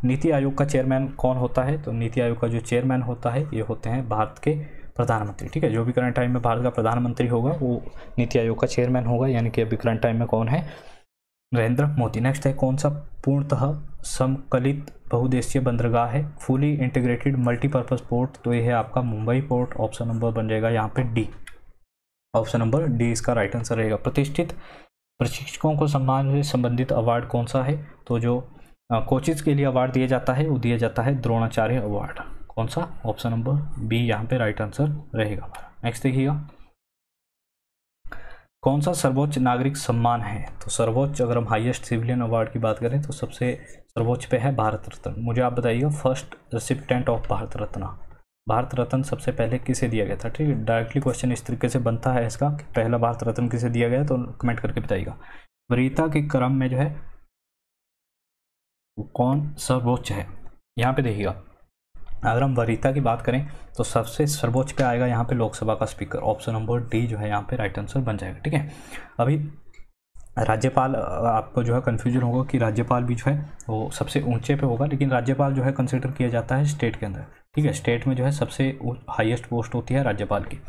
नीति आयोग का चेयरमैन कौन होता है? तो नीति आयोग का जो चेयरमैन होता है, ये होते हैं भारत के प्रधानमंत्री। ठीक है, जो भी करंट टाइम में भारत का प्रधानमंत्री होगा, वो नीति आयोग का चेयरमैन होगा, यानी कि अभी करंट टाइम में कौन है? नरेंद्र मोदी। नेक्स्ट है, कौन सा पूर्णतः समकलित बहुदेशीय बंदरगाह है? फुली इंटीग्रेटेड मल्टीपर्पज पोर्ट तो ये है आपका मुंबई पोर्ट ऑप्शन नंबर बन जाएगा यहाँ पे डी ऑप्शन नंबर डी इसका राइट आंसर रहेगा। प्रतिष्ठित प्रशिक्षकों को सम्मान से संबंधित अवार्ड कौन सा है? तो जो कोचिज के लिए अवार्ड दिया जाता है, वो दिया जाता है द्रोणाचार्य अवार्ड कौन सा? ऑप्शन नंबर बी यहाँ पे राइट आंसर रहेगा नेक्स्ट देखिएगा। कौन सा सर्वोच्च नागरिक सम्मान है? तो सर्वोच्च, अगर हम हाईएस्ट सिविलियन अवार्ड की बात करें तो सबसे सर्वोच्च पे है भारत रत्न। मुझे आप बताइएगा first recipient of Bharat Ratna. Bharat Ratna सबसे पहले किसे दिया गया था? ठीक है डायरेक्टली क्वेश्चन इस तरीके से बनता है इसका कि पहला भारत रत्न किसे दिया गया तो कमेंट करके बताइएगा। वरीता के क्रम में जो है कौन सर्वोच्च है? यहाँ पे देखिएगा। अगर हम वरीता की बात करें तो सबसे सर्वोच्च पे आएगा यहाँ पे लोकसभा का स्पीकर। ऑप्शन नंबर डी जो है यहाँ पे राइट आंसर बन जाएगा, ठीक है? अभी राज्यपाल आपको जो है कन्फ्यूज़न होगा कि राज्यपाल भी जो है, वो सबसे ऊँचे पे होगा, लेकिन राज्यपाल जो है कंसिडर किया जाता है स्टेट के अंदर, ठीक है? स्टेट में जो है सबसे हाइएस्ट पोस्ट होती है राज्यपाल की।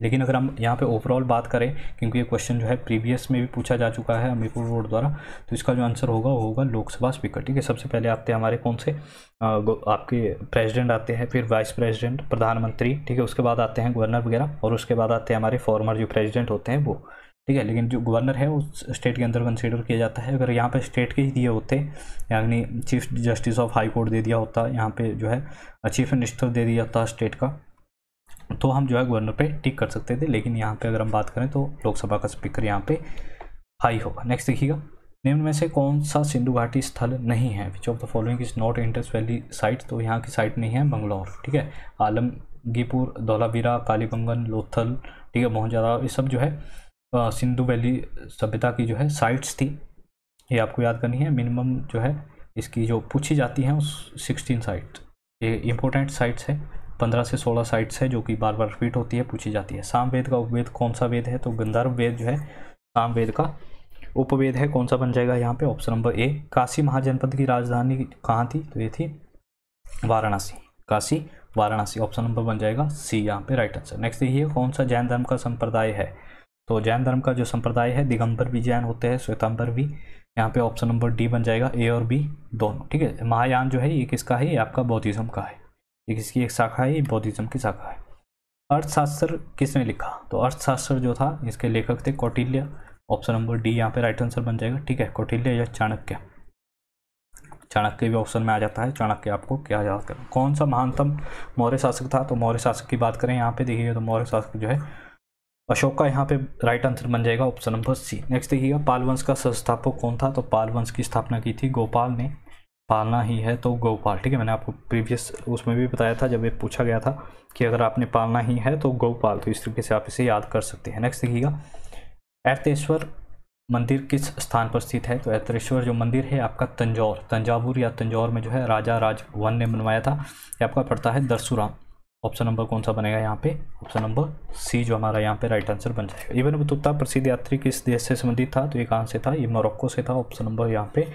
लेकिन अगर हम यहाँ पे ओवरऑल बात करें, क्योंकि ये क्वेश्चन जो है प्रीवियस में भी पूछा जा चुका है हमीरपुर बोर्ड द्वारा तो इसका जो आंसर होगा, वो होगा लोकसभा स्पीकर ठीक है? सबसे पहले आते हैं हमारे कौन से? आपके प्रेसिडेंट आते हैं, फिर वाइस प्रेसिडेंट प्रधानमंत्री, ठीक है? उसके बाद आते हैं गवर्नर वगैरह, और उसके बाद आते हैं हमारे फॉर्मर जो प्रेजिडेंट होते हैं वो, ठीक है? लेकिन जो गवर्नर है वो स्टेट के अंदर कंसिडर किया जाता है। अगर यहाँ पे स्टेट के ही दिए होते, यानी chief justice of high court दे दिया होता, यहाँ पे जो है चीफ मिनिस्टर दे दिया होता स्टेट का तो हम जो है गवर्नर पे टिक कर सकते थे, लेकिन यहाँ पे अगर हम बात करें तो लोकसभा का स्पीकर यहाँ पे हाई होगा। नेक्स्ट देखिएगा। निम्न में से कौन सा सिंधु घाटी स्थल नहीं है? Which of the following is not Indus valley site तो यहाँ की साइट नहीं है बंगलौर ठीक है? आलमगीपुर, धौलावीरा, कालीबंगन, लोथल, ठीक है? मोहनजोदड़ो, ये सब जो है सिंधु वैली सभ्यता की जो है साइट्स थी। ये आपको याद करनी है। मिनिमम जो है, इसकी जो पूछी जाती हैं उस सिक्सटीन साइट ये इंपॉर्टेंट साइट्स है। पंद्रह से सोलह साइट्स है जो कि बार बार रिपीट होती है, पूछी जाती है। साम वेद का उपवेद कौन सा वेद है? तो गंधर्व वेद जो है साम वेद का उपवेद है। कौन सा बन जाएगा यहाँ पे? Option number A Kashi Mahajanapada की राजधानी कहाँ थी? तो ये थी वाराणसी। काशी, वाराणसी। ऑप्शन नंबर बन जाएगा सी यहाँ पे राइट आंसर नेक्स्ट देखिए, कौन सा जैन धर्म का संप्रदाय है? तो जैन धर्म का जो संप्रदाय है, दिगंबर भी जैन होते हैं, श्वेतांबर भी। यहाँ पे ऑप्शन नंबर डी बन जाएगा ए और बी दोनों, ठीक है? महायान जो है, ये किसका है? ये आपका बौद्धिज्म का है। ये किसकी एक शाखा है? ये बौद्धिज्म की शाखा है। अर्थशास्त्र किसने लिखा? तो अर्थशास्त्र जो था, इसके लेखक थे कौटिल्य। ऑप्शन नंबर डी यहाँ पे राइट आंसर बन जाएगा। ठीक है, कौटिल्य या चाणक्य? चाणक्य भी ऑप्शन में आ जाता है। चाणक्य आपको क्या याद करना कौन सा महानतम मौर्य शासक था? तो मौर्य शासक की बात करें, यहाँ पे देखिएगा तो मौर्य शासक जो है, अशोक का यहाँ पे राइट आंसर बन जाएगा ऑप्शन नंबर सी नेक्स्ट देखिएगा पाल वंश का संस्थापक कौन था? तो पाल वंश की स्थापना की थी गोपाल ने। पालना ही है तो गोपाल ठीक है मैंने आपको प्रीवियस उसमें भी बताया था, जब ये पूछा गया था कि अगर आपने पालना ही है तो गोपाल तो इस तरीके से आप इसे याद कर सकते हैं। नेक्स्ट देखिएगा। एर्तेश्वर मंदिर किस स्थान पर स्थित है? तो एर्तेश्वर जो मंदिर है, आपका तंजौर, तंजावुर या तंजौर में जो है राजा राजवन ने बनवाया था, ये आपका पड़ता है दरसुराम। ऑप्शन नंबर कौन सा बनेगा यहाँ पे? ऑप्शन नंबर सी जो हमारा यहाँ पे राइट आंसर बन जाएगा। इवन बतुता प्रसिद्ध यात्री किस देश से संबंधित था? तो एक आंसर था? ये मोरक्को से था। ऑप्शन नंबर यहाँ पे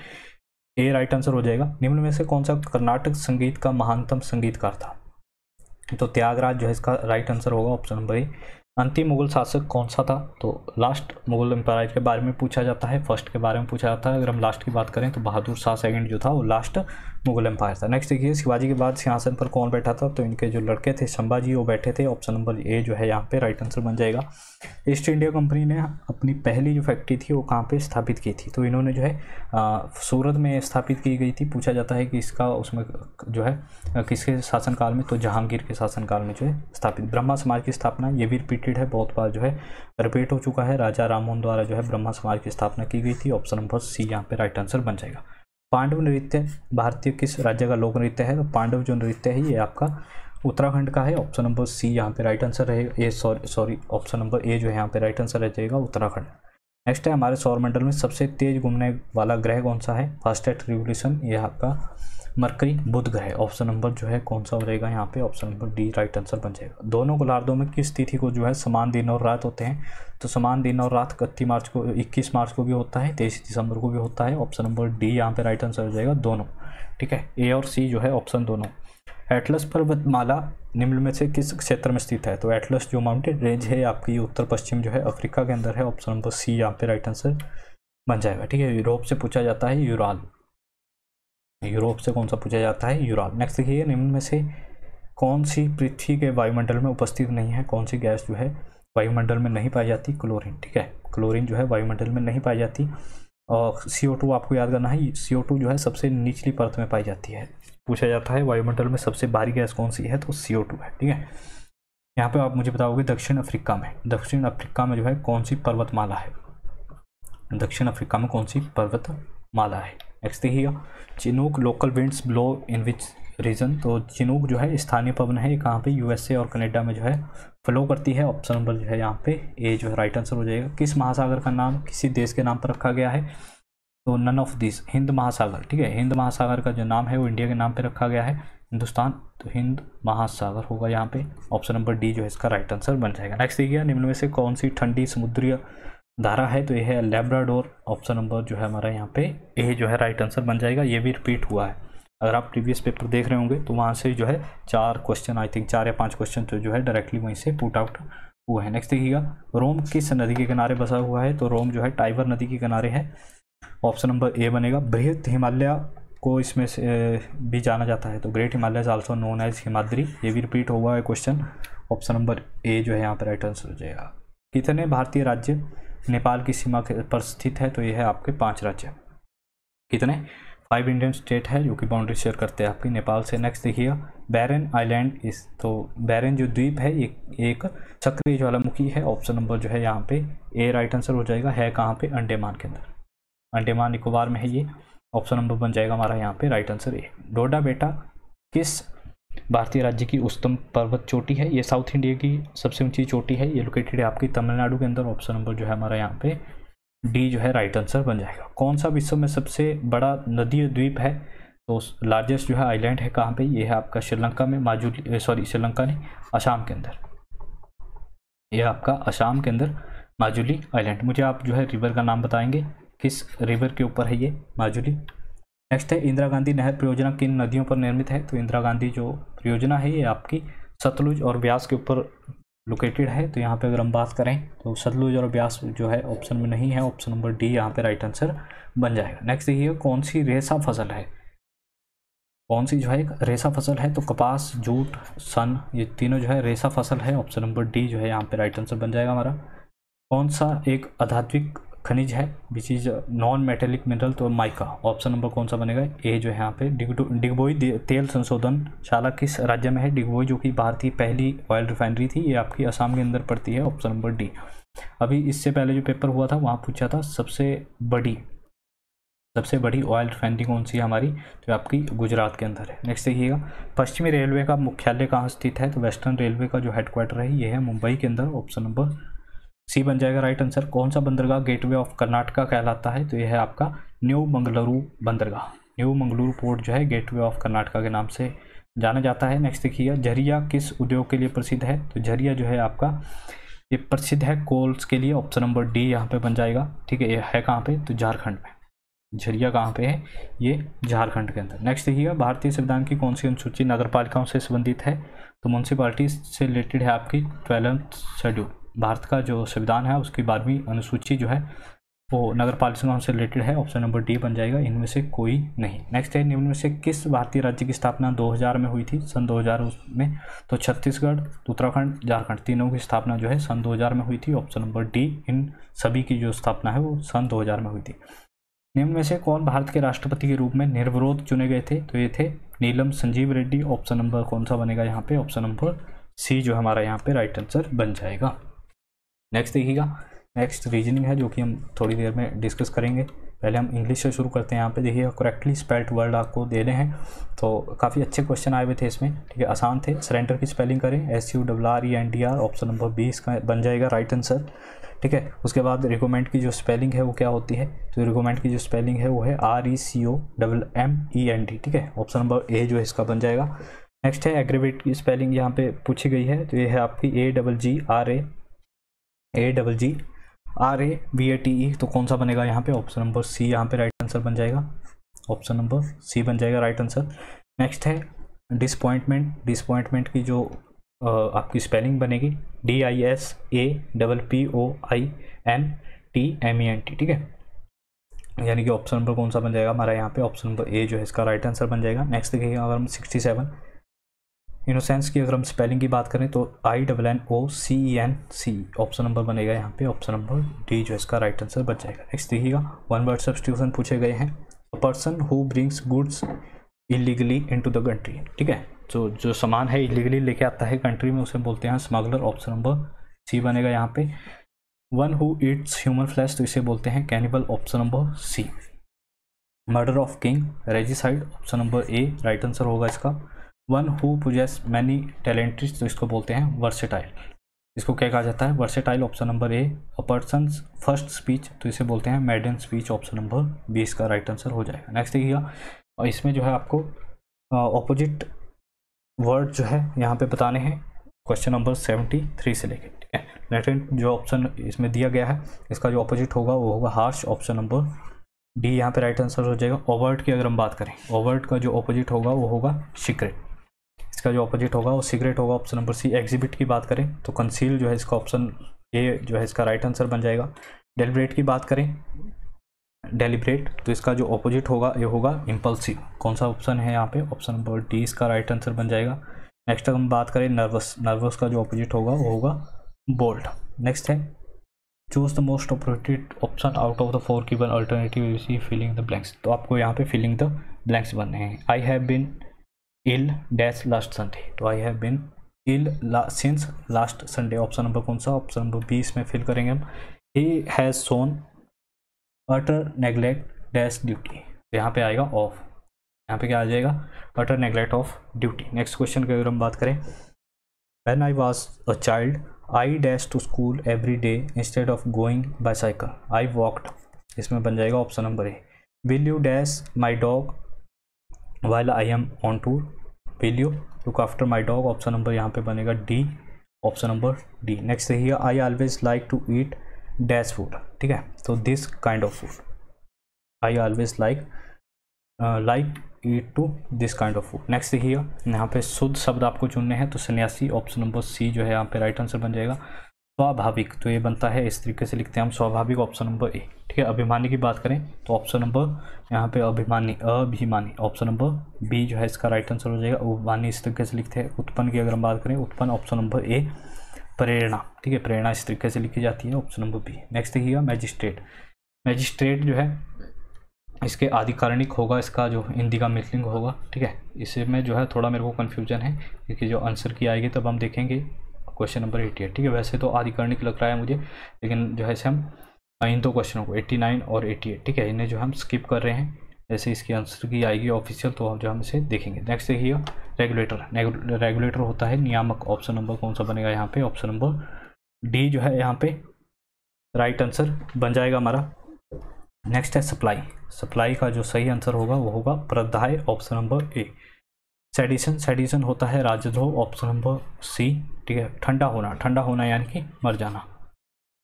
ए राइट आंसर हो जाएगा। निम्न में से कौन सा कर्नाटक संगीत का महानतम संगीतकार था? तो त्यागराज जो है इसका राइट आंसर होगा ऑप्शन नंबर ए अंतिम मुगल शासक कौन सा था? तो लास्ट मुगल एम्पायर के बारे में पूछा जाता है। फ़र्स्ट के बारे में पूछा जाता है। अगर हम लास्ट की बात करें तो बहादुर शाह सेकंड जो था वो लास्ट मुगल एम्पायर था। नेक्स्ट देखिए, शिवाजी के बाद सिंहासन पर कौन बैठा था? तो इनके जो लड़के थे, संभाजी, वो बैठे थे। ऑप्शन नंबर ए जो है यहाँ पे राइट आंसर बन जाएगा। ईस्ट इंडिया कंपनी ने अपनी पहली जो फैक्ट्री थी, वो कहाँ पे स्थापित की थी? तो इन्होंने जो है सूरत में स्थापित की गई थी। पूछा जाता है कि इसका उसमें जो है किसके शासनकाल में? तो जहांगीर के शासनकाल में जो है स्थापित। ब्रह्मा समाज की स्थापना, ये भी रिपीटेड है। बहुत बार जो है रिपीट हो चुका है। राजा राममोहन द्वारा जो है ब्रह्मा समाज की स्थापना की गई थी। ऑप्शन नंबर सी यहाँ पे राइट आंसर बन जाएगा। पांडव नृत्य भारतीय किस राज्य का लोक नृत्य है? तो पांडव जो नृत्य है, ये आपका उत्तराखंड का है। ऑप्शन नंबर सी यहाँ पे राइट आंसर रहेगा A sorry sorry option number A जो है यहाँ पे राइट आंसर रह जाएगा उत्तराखंड। नेक्स्ट है, हमारे सौरमंडल में सबसे तेज घूमने वाला ग्रह कौन सा है? फास्टेस्ट रिवोल्यूशन ये आपका मरकरी बुध ग्रह ऑप्शन नंबर जो है कौन सा हो रहेगा यहाँ पे? Option number D right answer बन जाएगा। दोनों गोलार्धों में किस तिथि को जो है समान दिन और रात होते हैं? तो समान दिन और रात इकतीस मार्च को, इक्कीस मार्च को भी होता है, तेईस दिसंबर को भी होता है। ऑप्शन नंबर डी यहाँ पे राइट आंसर हो जाएगा दोनों। ठीक है? ए और सी जो है ऑप्शन दोनों। एटलस पर्वतमाला निम्न में से किस क्षेत्र में स्थित है? तो एटलस जो माउंटेन रेंज है, आपकी उत्तर पश्चिम जो है अफ्रीका के अंदर है। ऑप्शन नंबर सी यहाँ पे राइट आंसर बन जाएगा। ठीक है? यूरोप से पूछा जाता है, यूराल। यूरोप से कौन सा पूछा जाता है? यूरोप नेक्स्ट देखिए, निम्न में से कौन सी पृथ्वी के वायुमंडल में उपस्थित नहीं है? कौन सी गैस जो है वायुमंडल में नहीं पाई जाती? क्लोरीन। ठीक है? क्लोरीन जो है वायुमंडल में नहीं पाई जाती। और सी आपको याद करना है सी जो है सबसे निचली परत में पाई जाती है। पूछा जाता है वायुमंडल में सबसे भारी गैस कौन सी है? तो सी है। ठीक है? यहाँ पे आप मुझे बताओगे दक्षिण अफ्रीका में। दक्षिण अफ्रीका में जो है कौन सी पर्वतमाला है? दक्षिण अफ्रीका में कौन सी पर्वतमाला है? नेक्स्ट देखिएगा। Chinook local winds blow in which region तो चिनूक जो है, स्थानीय पवन है कहाँ पे यूएसए और कनाडा में जो है फ्लो करती है। ऑप्शन नंबर जो है यहाँ पे ए जो है राइट आंसर हो जाएगा। किस महासागर का नाम, किसी देश के नाम पर रखा गया है? तो नन ऑफ़ दिस हिंद महासागर, ठीक है? हिंद महासागर का जो नाम है, वो इंडिया के नाम पर रखा गया है। हिंदुस्तान तो हिंद महासागर होगा यहाँ पे। ऑप्शन नंबर डी जो है, इसका राइट आंसर बन जाएगा। नेक्स्ट देखिए निम्न में से कौन सी ठंडी समुद्रीय धारा है तो ये है लेब्राडोर ऑप्शन नंबर जो है हमारा यहाँ पे ए जो है राइट आंसर बन जाएगा, ये भी रिपीट हुआ है। अगर आप प्रीवियस पेपर देख रहे होंगे तो वहाँ से जो है चार क्वेश्चन आई थिंक चार या पाँच क्वेश्चन तो जो है डायरेक्टली वहीं से पुट आउट हुआ है। नेक्स्ट देखिएगा, रोम किस नदी के किनारे बसा हुआ है? तो रोम जो है टाइबर नदी के किनारे है। ऑप्शन नंबर ए बनेगा बृहद हिमालय को इसमें से भी जाना जाता है। तो great Himalaya is also known as Himadri ये भी रिपीट हुआ है क्वेश्चन ऑप्शन नंबर ए जो है यहाँ पर राइट आंसर हो जाएगा। कितने भारतीय राज्य नेपाल की सीमा पर स्थित है तो ये है आपके पाँच राज्य। कितने? फाइव इंडियन स्टेट है, जो कि बाउंड्री शेयर करते हैं आपकी नेपाल से। नेक्स्ट देखिएगा बैरन आइलैंड इस तो बैरन जो द्वीप है ये एक सक्रिय ज्वालामुखी है। ऑप्शन नंबर जो है यहाँ पे ए राइट आंसर हो जाएगा, है कहाँ पे? अंडेमान के अंदर। अंडेमान निकोबार में है ये। ऑप्शन नंबर बन जाएगा हमारा यहाँ पे राइट आंसर ए डोडा बेटा किस भारतीय राज्य की उच्चतम पर्वत चोटी है। ये साउथ इंडिया की सबसे ऊँची चोटी है। ये लोकेटेड है आपकी तमिलनाडु के अंदर। ऑप्शन नंबर जो है हमारा यहाँ पे डी जो है राइट आंसर बन जाएगा। कौन सा विश्व में सबसे बड़ा नदी द्वीप है? तो लार्जेस्ट जो है आइलैंड है कहाँ पे? ये है आपका श्रीलंका में, माजुली सॉरी श्रीलंका नहीं, असम के अंदर। यह आपका असम के अंदर माजुली आइलैंड मुझे आप जो है रिवर का नाम बताएँगे। किस रिवर के ऊपर है ये माजुली? नेक्स्ट है, इंदिरा गांधी नहर परियोजना किन नदियों पर निर्मित है? तो इंदिरा गांधी जो परियोजना है, ये आपकी सतलुज और ब्यास के ऊपर लोकेटेड है। तो यहाँ पे अगर हम बात करें तो सतलुज और ब्यास जो है ऑप्शन में नहीं है। ऑप्शन नंबर डी यहाँ पे राइट आंसर बन जाएगा। नेक्स्ट देखिए, कौन सी रेसा फ़सल है? कौन सी जो है रेसा फ़सल है? तो कपास, जूट, सन, ये तीनों जो है रेसा फ़सल है। ऑप्शन नंबर डी जो है, यहाँ पे राइट आंसर बन जाएगा हमारा। कौन सा एक अधात्विक खनिज है which is non metallic mineral तो माइका ऑप्शन नंबर कौन सा बनेगा? ए जो है यहाँ पे डिगबोई तेल संशोधन शाला किस राज्य में है? डिगबोई, जो कि भारत की पहली ऑयल रिफाइनरी थी, ये आपकी असम के अंदर पड़ती है ऑप्शन नंबर डी अभी इससे पहले जो पेपर हुआ था, वहाँ पूछा था, सबसे बड़ी सबसे बड़ी ऑयल रिफाइनरी कौन सी है हमारी? तो आपकी गुजरात के अंदर है। नेक्स्ट देखिएगा, पश्चिमी रेलवे का मुख्यालय कहाँ स्थित है? तो वेस्टर्न रेलवे का जो हेडक्वार्टर है, ये है मुंबई के अंदर ऑप्शन नंबर सी बन जाएगा राइट आंसर कौन सा बंदरगाह गेटवे ऑफ़ कर्नाटका कहलाता है? तो यह है आपका न्यू मंगलुरु बंदरगाह. न्यू मंगलुरु पोर्ट जो है गेटवे ऑफ़ कर्नाटका के नाम से जाना जाता है. नेक्स्ट देखिएगा झरिया किस उद्योग के लिए प्रसिद्ध है? तो झरिया जो है आपका, ये प्रसिद्ध है कोल्स के लिए. ऑप्शन नंबर डी यहाँ पे बन जाएगा. ठीक है, ये है कहाँ पे? तो झारखंड में. झरिया कहाँ पे है? ये झारखंड के अंदर. नेक्स्ट देखिएगा, भारतीय संविधान की कौन सी अनुसूची नगर पालिकाओं से संबंधित है? तो म्यूनसिपालिटी से रिलेटेड है आपकी ट्वेल्थ शेड्यूल भारत का जो संविधान है, उसकी बारहवीं अनुसूची जो है, वो नगर पालिकाओं से रिलेटेड है ऑप्शन नंबर डी बन जाएगा, इनमें से कोई नहीं। नेक्स्ट है निम्न में से किस भारतीय राज्य की स्थापना 2000 में हुई थी? सन 2000 में तो छत्तीसगढ़, उत्तराखंड, झारखंड, तीनों की स्थापना जो है, सन 2000 में हुई थी। ऑप्शन नंबर डी इन सभी की जो स्थापना है, वो सन 2000 में हुई थी। निम्न में से कौन भारत के राष्ट्रपति के रूप में निर्विरोध चुने गए थे? तो ये थे नीलम संजीव रेड्डी। ऑप्शन नंबर कौन सा बनेगा यहाँ पे? ऑप्शन नंबर सी जो हमारा यहाँ पे राइट आंसर बन जाएगा। नेक्स्ट देखिएगा। नेक्स्ट रीजनिंग है जो कि हम थोड़ी देर में डिस्कस करेंगे। पहले हम इंग्लिश से शुरू करते हैं यहाँ पे। देखिएगा करेक्टली स्पेल्ड वर्ड आपको दे रहे हैं। तो काफ़ी अच्छे क्वेश्चन आए हुए थे इसमें। ठीक है, आसान थे। सरेंडर की स्पेलिंग करें। S U double R E N D R option number B इसका बन जाएगा राइट आंसर ठीक है, उसके बाद रिकोमेंट की जो स्पेलिंग है वो क्या होती है? तो रिकोमेंट की जो स्पेलिंग है वो है R E C O double M E N D ठीक है ऑप्शन नंबर ए जो है इसका बन जाएगा। नेक्स्ट है एग्रीवेट की स्पेलिंग यहाँ पे पूछी गई है। तो ये है आपकी A double G R A A double G R A B A T E तो कौन सा बनेगा यहाँ पे? ऑप्शन नंबर सी यहाँ पे राइट आंसर बन जाएगा। ऑप्शन नंबर सी बन जाएगा राइट आंसर नेक्स्ट है डिसपॉइंटमेंट डिसपॉइंटमेंट की जो आपकी स्पेलिंग बनेगी D I S A double P O I N T M E N T ठीक है? यानी कि ऑप्शन नंबर कौन सा बन जाएगा? हमारा यहाँ पे ऑप्शन नंबर ए जो है, इसका राइट आंसर बन जाएगा। नेक्स्ट देखिए, अगर हम सिक्सटी सेवन इनोसेंस की अगर हम स्पेलिंग की बात करें तो I double N O C N C option number बनेगा यहाँ पे, ऑप्शन नंबर डी जो इसका राइट आंसर बन जाएगा। नेक्स्ट देखिएगा वन वर्ड सब्सटीट्यूशन पूछे गए हैं। Person who brings goods illegally into the country ठीक है? तो जो सामान है इलीगली लेके आता है कंट्री में, उसे बोलते हैं स्मगलर ऑप्शन नंबर सी बनेगा यहाँ पे। One who eats human flesh तो इसे बोलते हैं cannibal option number C murder of king regicide option number A right answer होगा इसका। One who possess many talented तो इसको बोलते हैं वर्सेटाइल इसको क्या कहा जाता है? Versatile option number A a person first speech तो इसे बोलते हैं maiden speech option number B इसका राइट आंसर हो जाएगा. नेक्स्ट देखिएगा. और इसमें जो है आपको ऑपोजिट वर्ड जो है, यहाँ पे बताने हैं. क्वेश्चन नंबर सेवेंटी थ्री से लेके, ठीक है? लेटेंट जो ऑप्शन इसमें दिया गया है, इसका जो ऑपोजिट होगा, वो होगा हार्श ऑप्शन नंबर डी यहाँ पे राइट आंसर हो जाएगा. ओवर्ट की अगर हम बात करें ओवर्ट का जो ऑपोजिट होगा, वो होगा सीक्रेट इसका जो अपोजिट होगा, वो सीक्रेट होगा ऑप्शन नंबर सी एग्जिबिट की बात करें तो कंसील जो है इसका ऑप्शन ए जो है इसका राइट आंसर बन जाएगा। डेलिब्रेट की बात करें डेलिब्रेट तो इसका जो ऑपोजिट होगा, ये होगा इम्पल्सिव कौन सा ऑप्शन है यहाँ पे? ऑप्शन नंबर डी इसका राइट आंसर बन जाएगा। नेक्स्ट हम बात करें नर्वस नर्वस का जो ऑपोजिट होगा, वो होगा बोल्ड नेक्स्ट है choose the most appropriate option out of the four given alternative filling the blanks तो आपको यहाँ पे फिलिंग द ब्लैंक्स बनने हैं। I have been ill dash last Sunday तो I have been ill since last Sunday option number कौन सा? Option number B इसमें फिल करेंगे हम। He has shown utter neglect dash duty तो यहाँ पे आएगा ऑफ़ यहाँ पे क्या आ जाएगा? Utter neglect of duty next question की अगर हम बात करें। When I was a child I dash to school every day instead of going by cycle I walked इसमें बन जाएगा option number A will you dash my dog while I am on tour will you look after my dog option number यहाँ पे बनेगा D option number D next है I always like to eat dash food ठीक है? तो this kind of food I always like like eat to this kind of food next देखिएगा यहाँ पे शुद्ध शब्द आपको चुनने हैं तो सन्यासी ऑप्शन नंबर सी जो है यहाँ पे राइट आंसर बन जाएगा. स्वाभाविक। तो ये बनता है, इस तरीके से लिखते हैं हम स्वाभाविक ऑप्शन नंबर ए ठीक है, अभिमानी की बात करें तो ऑप्शन नंबर यहाँ पे अभिमानी अभिमानी। ऑप्शन नंबर बी जो है इसका राइट आंसर हो जाएगा। अभिमानी इस तरीके से लिखते हैं। उत्पन्न की अगर हम बात करें, उत्पन्न ऑप्शन नंबर ए प्रेरणा। ठीक है, प्रेरणा इस तरीके से लिखी जाती है ऑप्शन नंबर बी नेक्स्ट देखिएगा मैजिस्ट्रेट मैजिस्ट्रेट जो है, इसके आधिकारिक होगा, इसका जो हिंदी का मिसलिंग होगा। ठीक है इसमें जो है थोड़ा मेरे को कन्फ्यूज़न है, क्योंकि जो आंसर की आएगी तब हम देखेंगे। क्वेश्चन नंबर एट्टी एट ठीक है, वैसे तो आधिकारिक लग रहा है मुझे, लेकिन जो है हम इन दो क्वेश्चनों को एट्टी नाइन और एट्टी एट ठीक है, इन्हें जो हम स्किप कर रहे हैं, जैसे इसकी आंसर की आएगी ऑफिशियल तो हम जो हम इसे देखेंगे। नेक्स्ट देखिएगा रेगुलेटर रेगुलेटर होता है नियामक ऑप्शन नंबर कौन सा बनेगा यहाँ पे? ऑप्शन नंबर डी जो है यहाँ पे राइट आंसर बन जाएगा हमारा। नेक्स्ट है सप्लाई सप्लाई का जो सही आंसर होगा, वो होगा प्रदाय option number A sedition sedition होता है राजद्रोह ऑप्शन नंबर सी ठीक है? ठंडा होना ठंडा होना यानी कि मर जाना।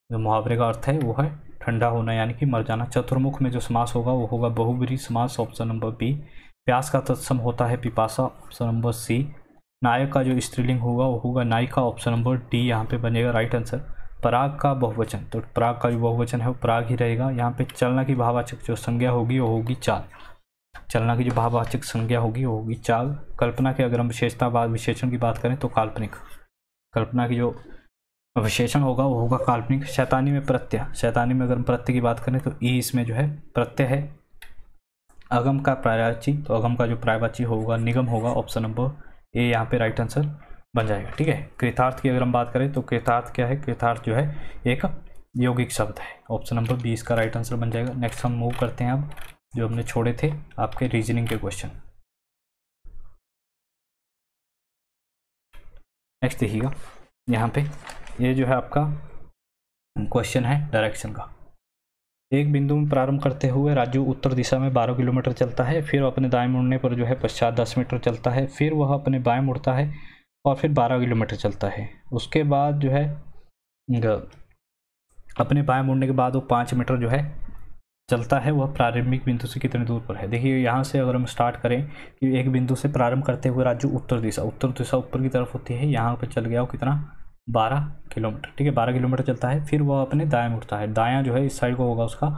जो मुहावरे का अर्थ है वो है ठंडा होना यानी कि मर जाना। चतुर्मुख में जो समास होगा वो होगा बहुबरी समास ऑप्शन नंबर बी प्यास का तत्सम होता है पिपासा ऑप्शन नंबर सी नायक का जो स्त्रीलिंग होगा वो होगा नायिका ऑप्शन नंबर डी यहाँ पे बनेगा राइट आंसर पराग का बहुवचन तो पराग का जो बहुवचन है वो पराग ही रहेगा। यहाँ पे चलना की भावाचक जो संज्ञा होगी वो होगी चाल। चलना की जो भाववाचक संज्ञा होगी, वो होगी चाल। कल्पना के अगर हम विशेषता बाद विशेषण की बात करें तो काल्पनिक। कल्पना की जो विशेषण होगा, वो होगा काल्पनिक। शैतानी में प्रत्यय। शैतानी में अगर हम प्रत्यय की बात करें तो ई इसमें जो है प्रत्यय है। अगम का प्रायवाची तो अगम का जो प्रायवाची होगा, निगम होगा, ऑप्शन नंबर ए, यहाँ पे राइट आंसर बन जाएगा, ठीक है? कृतार्थ की अगर हम बात करें तो कृतार्थ क्या है? कृतार्थ जो है एक यौगिक शब्द है। ऑप्शन नंबर बी, इसका राइट आंसर बन जाएगा। नेक्स्ट हम मूव करते हैं अब। जो हमने छोड़े थे आपके रीजनिंग के क्वेश्चन नेक्स्ट देखिएगा, यहाँ पे ये जो है आपका क्वेश्चन है डायरेक्शन का. एक बिंदु में प्रारंभ करते हुए राजू उत्तर दिशा में 12 किलोमीटर चलता है, फिर वह अपने दाएँ मुड़ने पर जो है पश्चात 10 मीटर चलता है, फिर वह अपने बाएँ मुड़ता है और फिर 12 किलोमीटर चलता है। उसके बाद जो है अपने बाएँ मुड़ने के बाद वो पाँच मीटर जो है चलता है, वह प्रारंभिक बिंदु से कितने दूर पर है? देखिए, यहाँ से अगर हम स्टार्ट करें कि एक बिंदु से प्रारंभ करते हुए राजू उत्तर दिशा उत्तर दिशा ऊपर की तरफ़ होती है, यहाँ पर चल गया वो कितना? बारह किलोमीटर, ठीक है? बारह किलोमीटर चलता है, फिर वह अपने दाएँ मुड़ता है। दाया जो है, इस साइड को होगा उसका,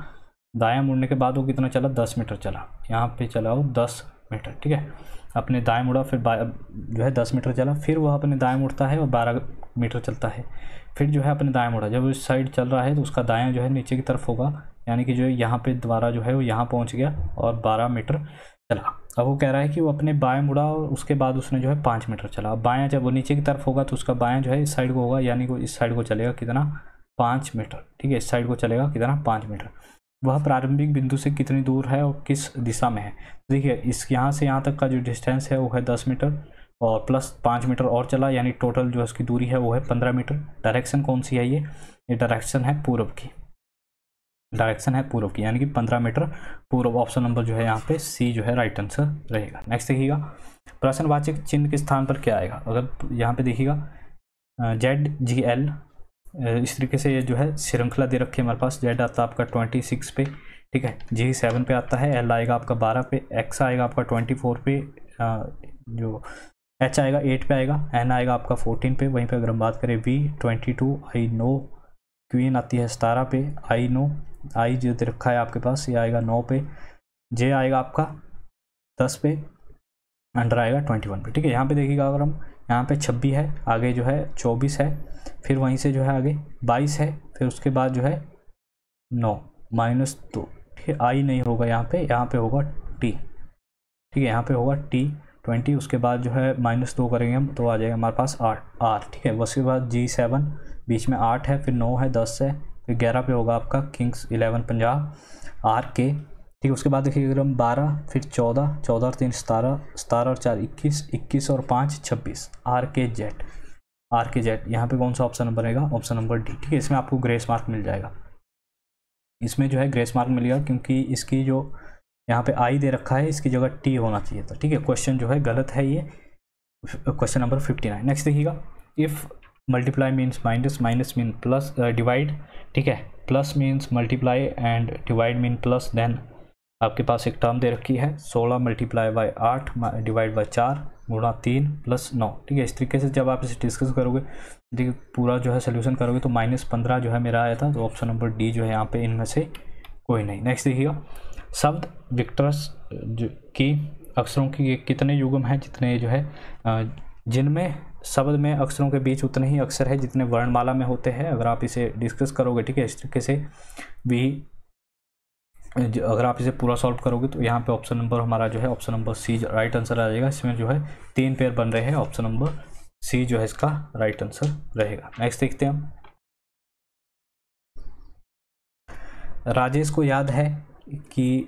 दाया मुड़ने के बाद वो कितना चला? दस मीटर चला। यहाँ पे चला वो दस मीटर, ठीक है? अपने दाएँ मुड़ा, फिर जो है दस मीटर चला, फिर वह अपने दाएँ मुड़ता है और बारह मीटर चलता है। फिर जो है अपने दाएँ मुड़ा, जब इस साइड चल रहा है तो उसका दायां जो है नीचे की तरफ़ होगा यानी कि जो यहाँ पे दोबारा जो है वो यहाँ पहुँच गया और बारह मीटर चला। अब वो कह रहा है कि वो अपने बाएँ मुड़ा और उसके बाद उसने जो है पाँच मीटर चला। अब बायाँ जब वो नीचे की तरफ़ होगा तो उसका बायाँ जो है इस साइड को होगा, यानी कि इस साइड को चलेगा कितना? पाँच मीटर। ठीक है, इस साइड को चलेगा कितना? पाँच मीटर। वह प्रारंभिक बिंदु से कितनी दूर है और किस दिशा में है? देखिए, इस यहाँ से यहाँ तक का जो डिस्टेंस है वो है दस मीटर और प्लस पाँच मीटर और चला, यानी टोटल जो उसकी दूरी है वो है पंद्रह मीटर। डायरेक्शन कौन सी है ये? ये डायरेक्शन है पूर्व की। डायरेक्शन है पूर्व की, यानी कि पंद्रह मीटर पूर्व ऑप्शन नंबर जो है यहाँ पे सी जो है राइट आंसर रहेगा। नेक्स्ट देखिएगा। प्रश्नवाचक चिन्ह के स्थान पर क्या आएगा? अगर यहाँ पे देखिएगा जेड जी एल इस तरीके से ये जो है श्रृंखला दे रखी है हमारे पास। जेड आता है आपका ट्वेंटी सिक्स पे, ठीक है? जी सेवन पे आता है एल आएगा आपका बारह पे एक्स आएगा आपका ट्वेंटी फोर पे जो एच आएगा एट पे आएगा एन आएगा आपका फोर्टीन पे। वहीं पे अगर हम बात करें V twenty two I know queen आती है सतारह पे आई नो आई जो रखा है आपके पास, ये आएगा नौ पे, जे आएगा आपका दस पे, अंडर आएगा ट्वेंटी वन पे, ठीक है? यहाँ पे देखिएगा अगर हम, यहाँ पे छब्बीस है, आगे जो है चौबीस है, फिर वहीं से जो है आगे बाईस है, फिर उसके बाद जो है नौ, माइनस दो, ठीक है? आई नहीं होगा यहाँ पे यहाँ पे होगा टी, ठीक है? यहाँ पे होगा टी ट्वेंटी, उसके बाद जो है माइनस दो करेंगे हम तो आ जाएगा हमारे पास आठ आर ठीक है? उसके बाद जी सेवन, बीच में आठ है, फिर नौ है, दस है फिर ग्यारह पे होगा आपका किंग्स इलेवन पंजाब, आर के। ठीक है, उसके बाद देखिए अगर हम बारह, फिर चौदह चौदह और तीन, सतारह सतारह और चार, इक्कीस इक्कीस और पाँच, छब्बीस। आर के जेट आर के जेट यहाँ पे कौन सा ऑप्शन नंबर रहेगा? Option number D. ठीक है, इसमें आपको ग्रेस मार्क मिल जाएगा। इसमें जो है ग्रेस मार्क मिलेगा क्योंकि इसकी जो यहाँ पे आई दे रखा है, इसकी जगह टी होना चाहिए था। ठीक है, क्वेश्चन जो है गलत है ये। Question number fifty nine. Next देखिएगा। If multiply means minus minus mean plus divide ठीक है? Plus means multiply and divide mean plus then आपके पास एक टर्म दे रखी है, सोलह मल्टीप्लाई बाई आठ डिवाइड बाई चार, गुणा तीन प्लस नौ, ठीक है? इस तरीके से जब आप इसे डिस्कस करोगे, देखिए पूरा जो है सोल्यूशन करोगे तो माइनस पंद्रह जो है मेरा आया था तो ऑप्शन नंबर डी जो है यहाँ पे इनमें से कोई नहीं। नेक्स्ट देखिएगा शब्द विक्टर्स की अक्षरों की कितने युगम हैं, जितने जो है जिनमें शब्द में अक्षरों के बीच उतने ही अक्षर है जितने वर्णमाला में होते हैं। अगर आप इसे डिस्कस करोगे, ठीक है, इस तरीके से भी अगर आप इसे पूरा सॉल्व करोगे तो यहाँ पे ऑप्शन नंबर हमारा जो है option number C right answer आ जाएगा। इसमें जो है तीन पेयर बन रहे हैं। ऑप्शन नंबर सी जो है इसका राइट आंसर रहेगा। नेक्स्ट देखते हैं हम। राजेश को याद है कि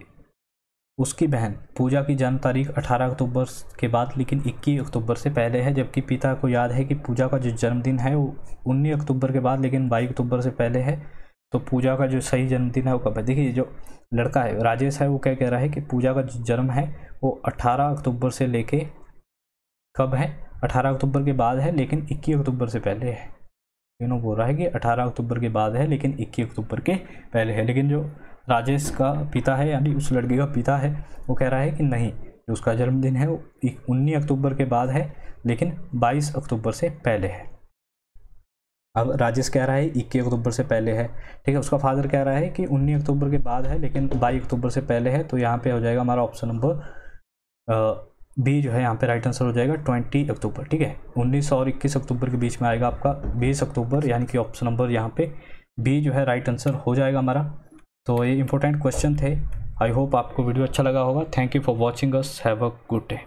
उसकी बहन। पूजा की जन्म तारीख 18 अक्टूबर के बाद, लेकिन 21 अक्टूबर से पहले है, जबकि पिता को याद है कि पूजा का जो जन्मदिन है, वो 19 अक्टूबर के बाद, लेकिन 22 अक्टूबर से पहले है। तो पूजा का जो सही जन्मदिन है, वो कब है? देखिए, जो लड़का है, राजेश है, वो क्या कह रहा है कि पूजा का जो जन्म है, वो अठारह अक्टूबर से लेके कब है? अठारह अक्टूबर के बाद है, लेकिन इक्कीस अक्टूबर से पहले है। तीनों बोल रहा है कि अठारह अक्टूबर के बाद है, लेकिन इक्कीस अक्टूबर के पहले है। लेकिन जो राजेश का पिता है, यानी उस लड़के का पिता है, वो कह रहा है कि नहीं, जो उसका जन्मदिन है वो उन्नीस अक्टूबर के बाद है, लेकिन बाईस अक्टूबर से पहले है। अब राजेश कह रहा है इक्कीस अक्टूबर से पहले है, ठीक है, उसका फादर कह रहा है कि उन्नीस अक्टूबर के बाद है, लेकिन बाईस अक्टूबर से पहले है तो यहाँ पे हो जाएगा हमारा ऑप्शन नंबर बी जो है, यहाँ पे राइट आंसर हो जाएगा ट्वेंटी अक्टूबर, ठीक है। उन्नीस और इक्कीस अक्टूबर के बीच में आएगा आपका, बीस अक्टूबर, यानी कि ऑप्शन नंबर यहाँ पे बी जो है, राइट आंसर हो जाएगा हमारा। तो ये इंपॉर्टेंट क्वेश्चन थे। आई होप आपको वीडियो अच्छा लगा होगा। Thank you for watching us have a good day